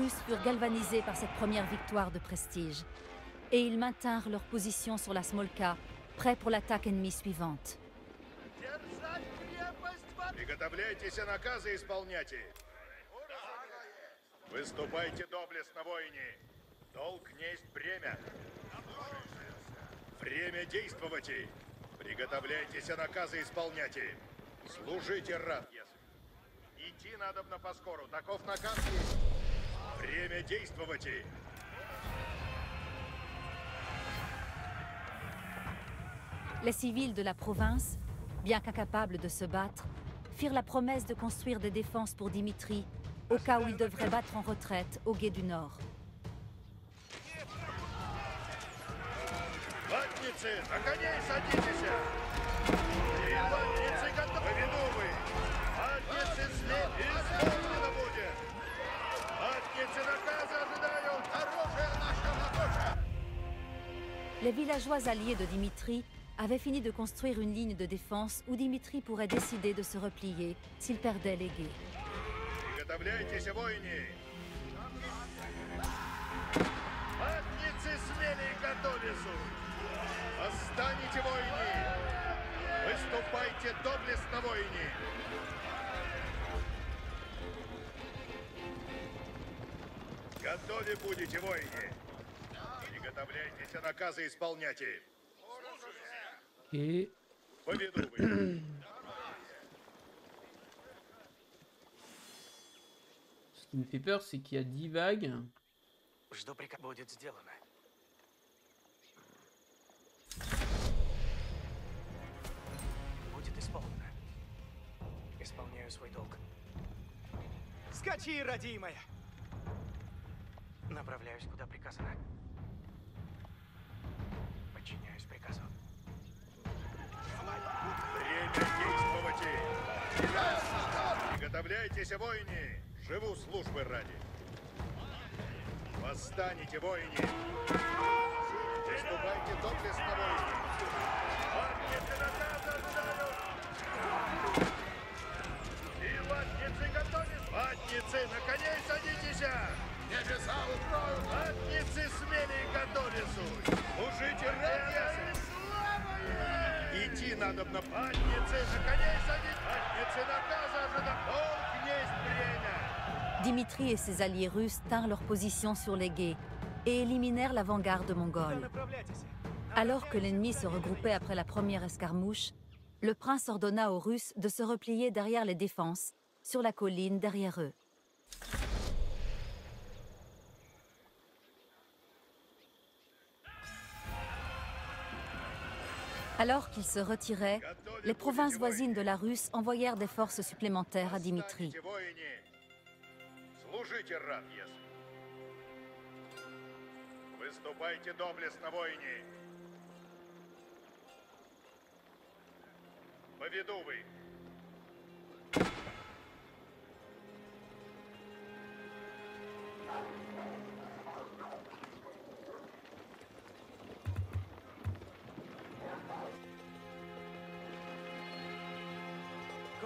Russes furent galvanisés par cette première victoire de prestige, et ils maintinrent leur position sur la Smolka, prêts pour l'attaque ennemie suivante. Держать крепость под... Приготовляйтесь и наказы исполняйте. Выступайте доблестно, воини. Долг несть бремя. Время действовать. Приготовляйтесь и наказы исполняйте. Служите рад. Идти надо на поскору. Таков наказ есть. Время действовать. Les civils de la province, bien qu'incapables de se battre, firent la promesse de construire des défenses pour Dimitri au cas où il devrait battre en retraite au guet du Nord. Латницы, на коней садитесь! И Les villageois alliés de Dimitri avaient fini de construire une ligne de défense où Dimitri pourrait décider de se replier s'il perdait les guets. Приготовляйтесь, воини! Латницы смели и готовятся! Восстанете, воини! Выступайте доблестно, воини! Готовы будете, воини! Приготовляйтесь, а наказы исполняйте! Et Поведу вы! ce qui me fait peur, c'est qu'il y a 10 vagues. Жду приказ. Будет сделано. Будет исполнено. Исполняю свой долг. Скачи, родимая! Направляюсь, куда приказано приказу. Время действовать! Приготовляйтесь, воины! Живу службы ради! Восстанете, воины! Приступайте доблестно, воины! Ватницы на газа вдалю! И ватницы готовы! Ватницы, на коней садитесь! Небеса укроют! Ватницы смели готовятся! Служите ради Идти надо на латницы, на коней садитесь! Латницы наказа ожидают! Долг несть бремя! Dimitri et ses alliés russes tinrent leur position sur les guets et éliminèrent l'avant-garde Куда mongole. направляйтесь? Alors que l'ennemi se regroupait après la première escarmouche, le prince ordonna aux Russes de se replier derrière les défenses, sur la colline derrière eux. Alors qu'il se retirait, les provinces voisines de la Russe envoyèrent des forces supplémentaires à Dimitri.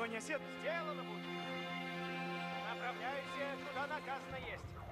Коня сед сделано будет. Направляйся, куда наказано есть.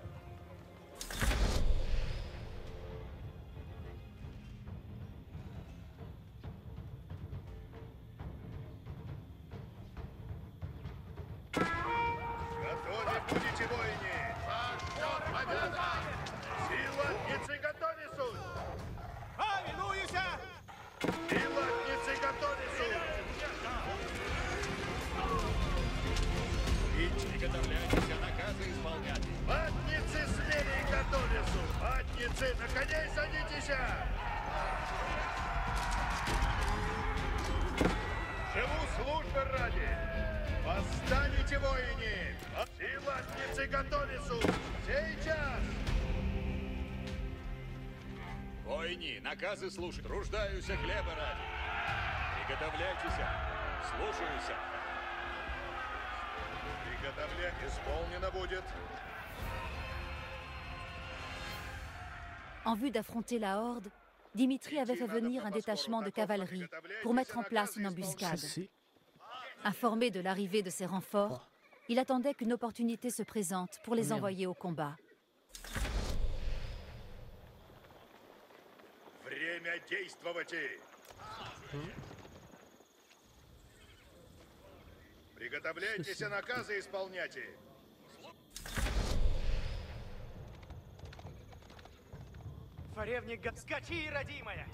Войни, наказы слушать. Труждаюся хлеба ради. Приготовляйтесь. Слушаюся. Приготовлять исполнено будет. En vue d'affronter la Horde, Dimitri avait fait venir un détachement de cavalerie pour mettre en place une embuscade. Chasser. Informé de l'arrivée de ces renforts, il attendait qu'une opportunité se présente pour les envoyer au combat. Время действовать! Приготовляйтесь наказы исполняйте. Фаревник, скачи, родимая!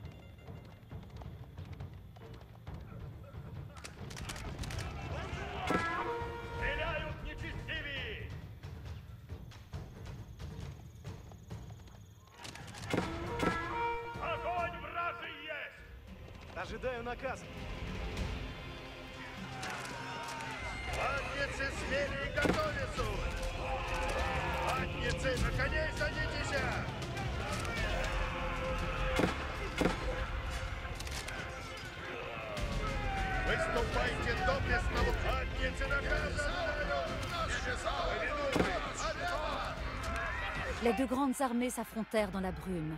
grandes armées s'affrontèrent dans la brume,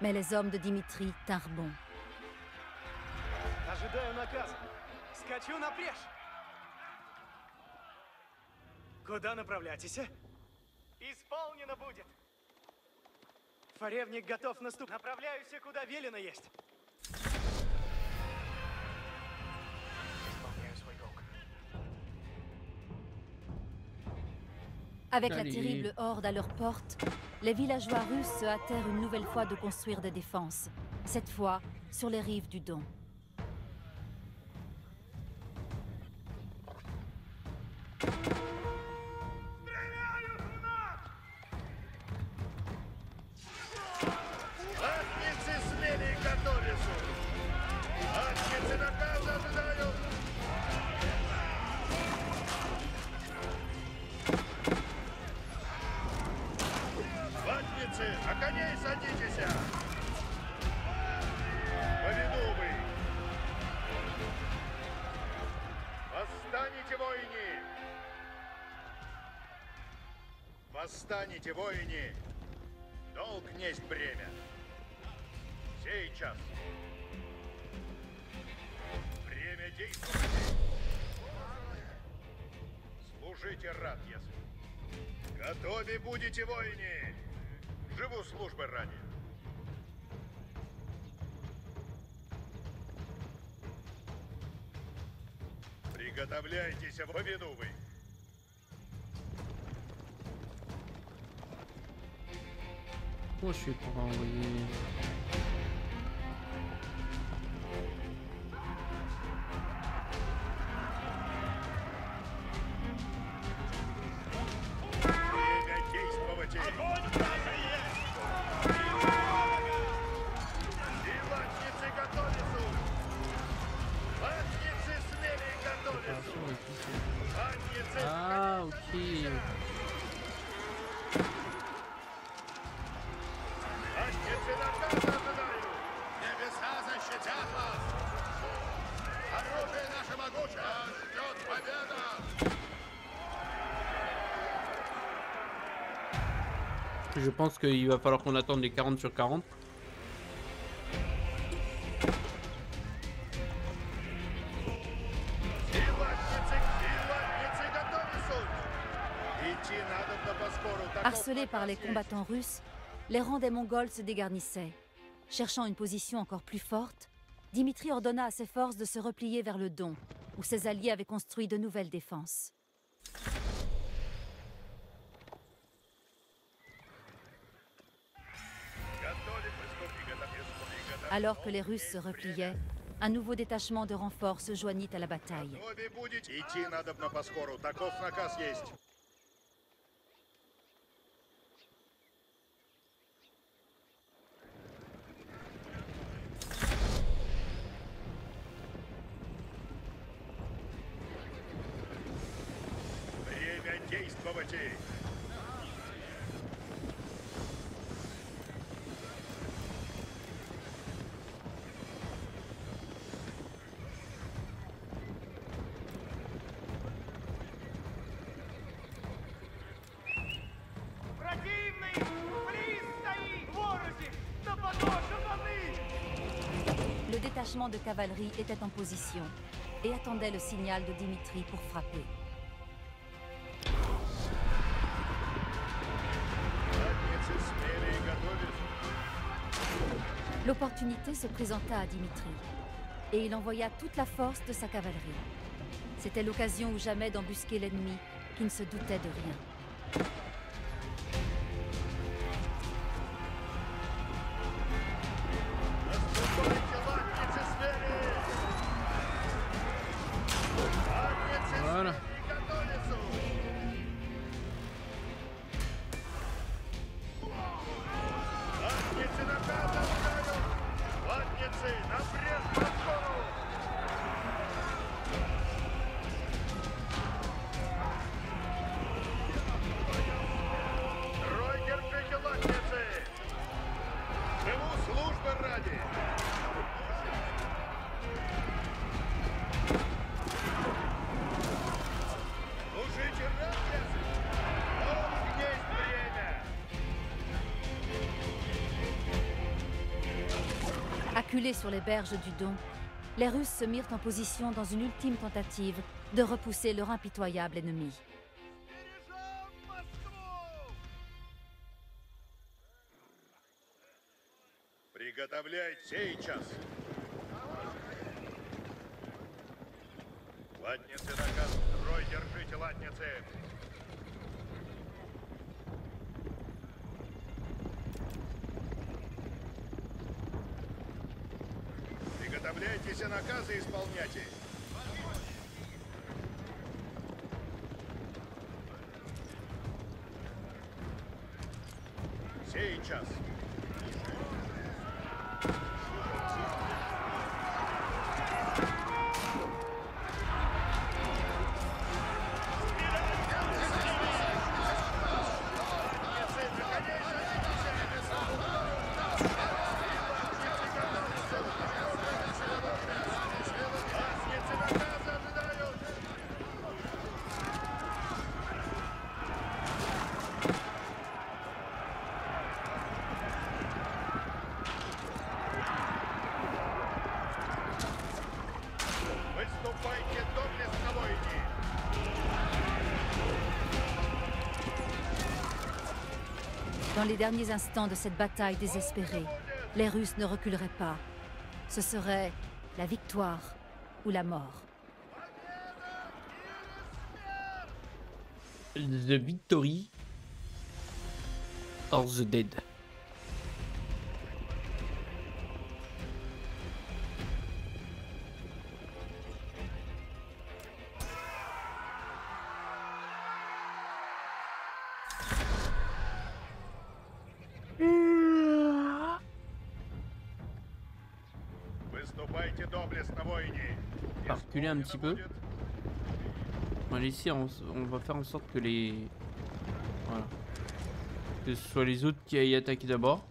mais les hommes de Dimitri tinrent bon. Ожидаю наказа. Скачу напрежь. Куда направляйтесь? Исполнено будет. Фаревник готов наступ. Направляюсь, куда велено есть. Исполняю свой долг. Avec la Allez. terrible horde à leur porte, les villageois russes se hâtèrent une nouvelle fois de construire des défenses, cette fois sur les rives du Don. Восстанете, воини! Долг несть бремя! Сейчас! Время действовать! Служите рад, если. Готовы будете, воини! Живу службы ради. Приготовляйтесь, поведу вы. Comment je fais pour envoyer je pense qu'il va falloir qu'on attende les 40 sur 40. Harcelés par les combattants russes, les rangs des Mongols se dégarnissaient. Cherchant une position encore plus forte, Dimitri ordonna à ses forces de se replier vers le Don, où ses alliés avaient construit de nouvelles défenses. Alors que les Russes se repliaient, un nouveau détachement de renforts se joignit à la bataille. de cavalerie était en position et attendait le signal de Dimitri pour frapper. L'opportunité se présenta à Dimitri et il envoya toute la force de sa cavalerie. C'était l'occasion ou jamais d'embusquer l'ennemi qui ne se doutait de rien. Acculés sur les berges du Don, les Russes se mirent en position dans une ultime tentative de repousser leur impitoyable ennemi. Бережем Москву! Приготовляйте сейчас! приказы исполняйте. Dans les derniers instants de cette bataille désespérée, les Russes ne reculeraient pas. Ce serait la victoire ou la mort. The Victory or the Dead. Un petit peu. On va on va faire en sorte que les, voilà, que ce soit les autres qui aillent attaquer d'abord.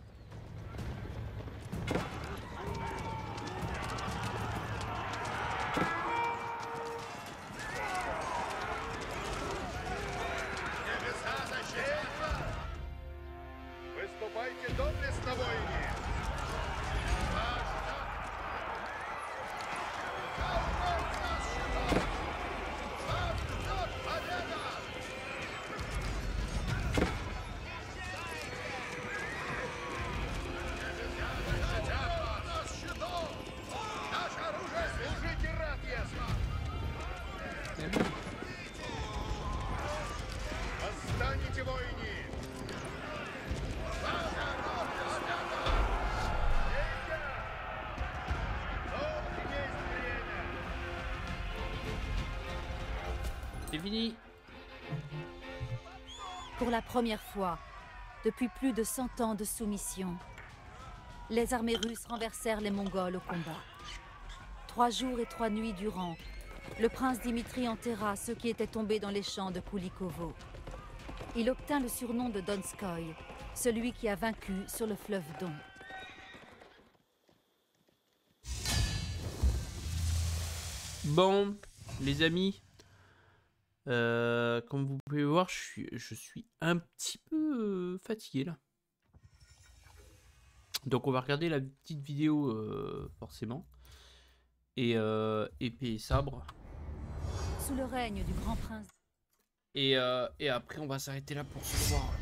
La première fois, depuis plus de 100 ans de soumission, les armées russes renversèrent les Mongols au combat. Trois jours et trois nuits durant, le prince Dimitri enterra ceux qui étaient tombés dans les champs de Kulikovo. Il obtint le surnom de Donskoy, celui qui a vaincu sur le fleuve Don. Bon, les amis, euh, comme vous pouvez voir, je suis, je suis un petit peu euh, fatigué là. Donc on va regarder la petite vidéo euh, forcément. Et euh, épée et sabre. Sous le règne du grand prince Et, euh, et après on va s'arrêter là pour ce soir.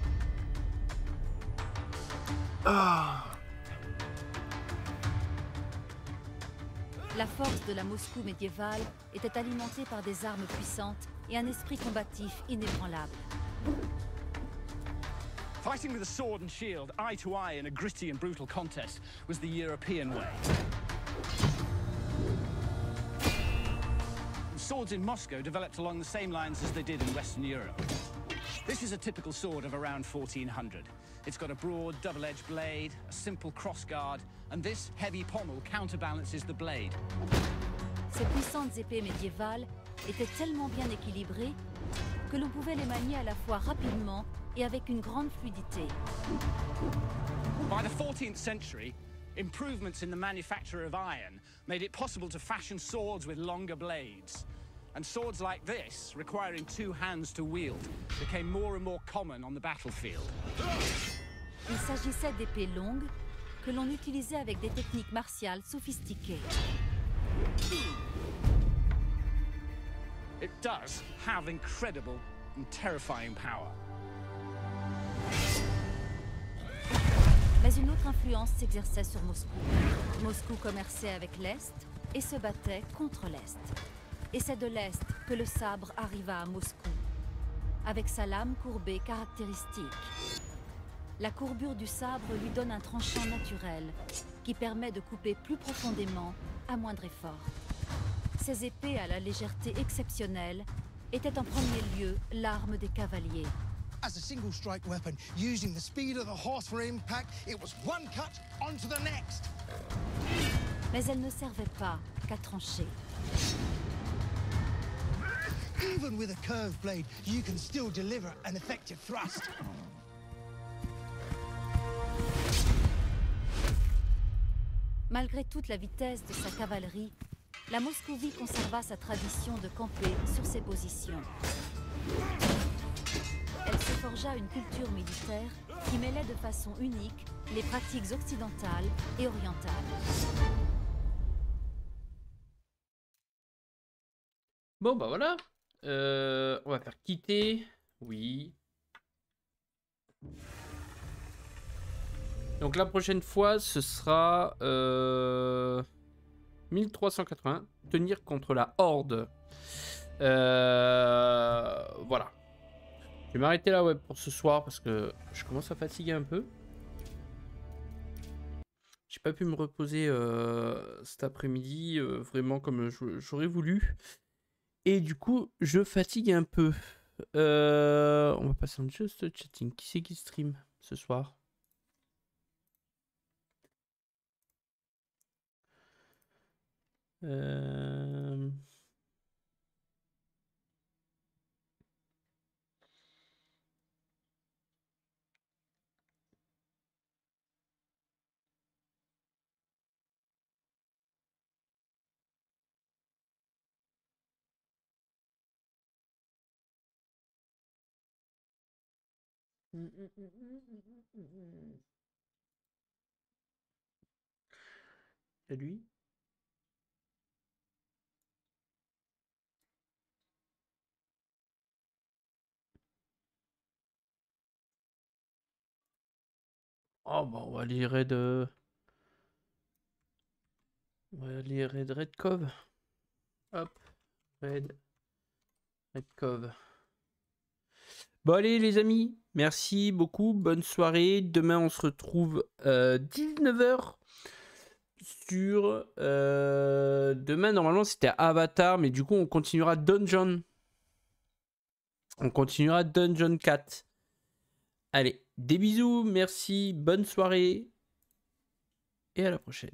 Ah La force de la Moscou médiévale était alimentée par des armes puissantes et un esprit combatif inébranlable. Fighting with a sword and shield, eye to eye in a gritty and brutal contest, was the European way. Swords in Moscow developed along the same lines as they did in Western Europe. This is a typical sword of around 1400. It's got a broad double-edged blade, a simple crossguard, and this heavy pommel counterbalances the blade. Ces puissantes épées médiévales étaient tellement bien équilibrées que l'on pouvait les manier à la fois rapidement et avec une grande fluidité. By the 14th century, improvements in the manufacture of iron made it possible to fashion swords with longer blades. And swords like this, requiring two hands to wield, became more and more common on the battlefield. Il s'agissait d'épées longues que l'on utilisait avec des techniques martiales sophistiquées. It does have incredible and terrifying power. Mais une autre influence s'exerçait sur Moscou. Moscou commerçait avec l'Est et se battait contre l'Est. Et c'est de l'Est que le sabre arriva à Moscou, avec sa lame courbée caractéristique. La courbure du sabre lui donne un tranchant naturel qui permet de couper plus profondément à moindre effort. Ces épées à la légèreté exceptionnelle étaient en premier lieu l'arme des cavaliers. As a single strike weapon, using the speed of the horse for impact, it was one cut onto the next. Mais elles ne servaient pas qu'à trancher. Even with a curved blade, you can still deliver an effective thrust. Malgré toute la vitesse de sa cavalerie, la Moscovie conserva sa tradition de camper sur ses positions. Elle se forgea une culture militaire qui mêlait de façon unique les pratiques occidentales et orientales. Bon bah voilà. Euh, on va faire quitter. Oui. Donc la prochaine fois, ce sera euh, 1380. Tenir contre la horde. Euh, voilà. Je vais m'arrêter là ouais, pour ce soir parce que je commence à fatiguer un peu. J'ai pas pu me reposer euh, cet après-midi euh, vraiment comme j'aurais voulu. Et du coup, je fatigue un peu. Euh, on va passer en just chatting. Qui c'est qui stream ce soir? Euh, Et lui? Oh bah on va lire Red... euh, On va lire Red Red Cove. Hop. Red. Red Cove. Bon allez les amis, merci beaucoup, bonne soirée. Demain on se retrouve 19h sur... euh, Demain normalement c'était Avatar, mais du coup on continuera Dungeon. On continuera Dungeon 4. Allez, des bisous, merci, bonne soirée et à la prochaine.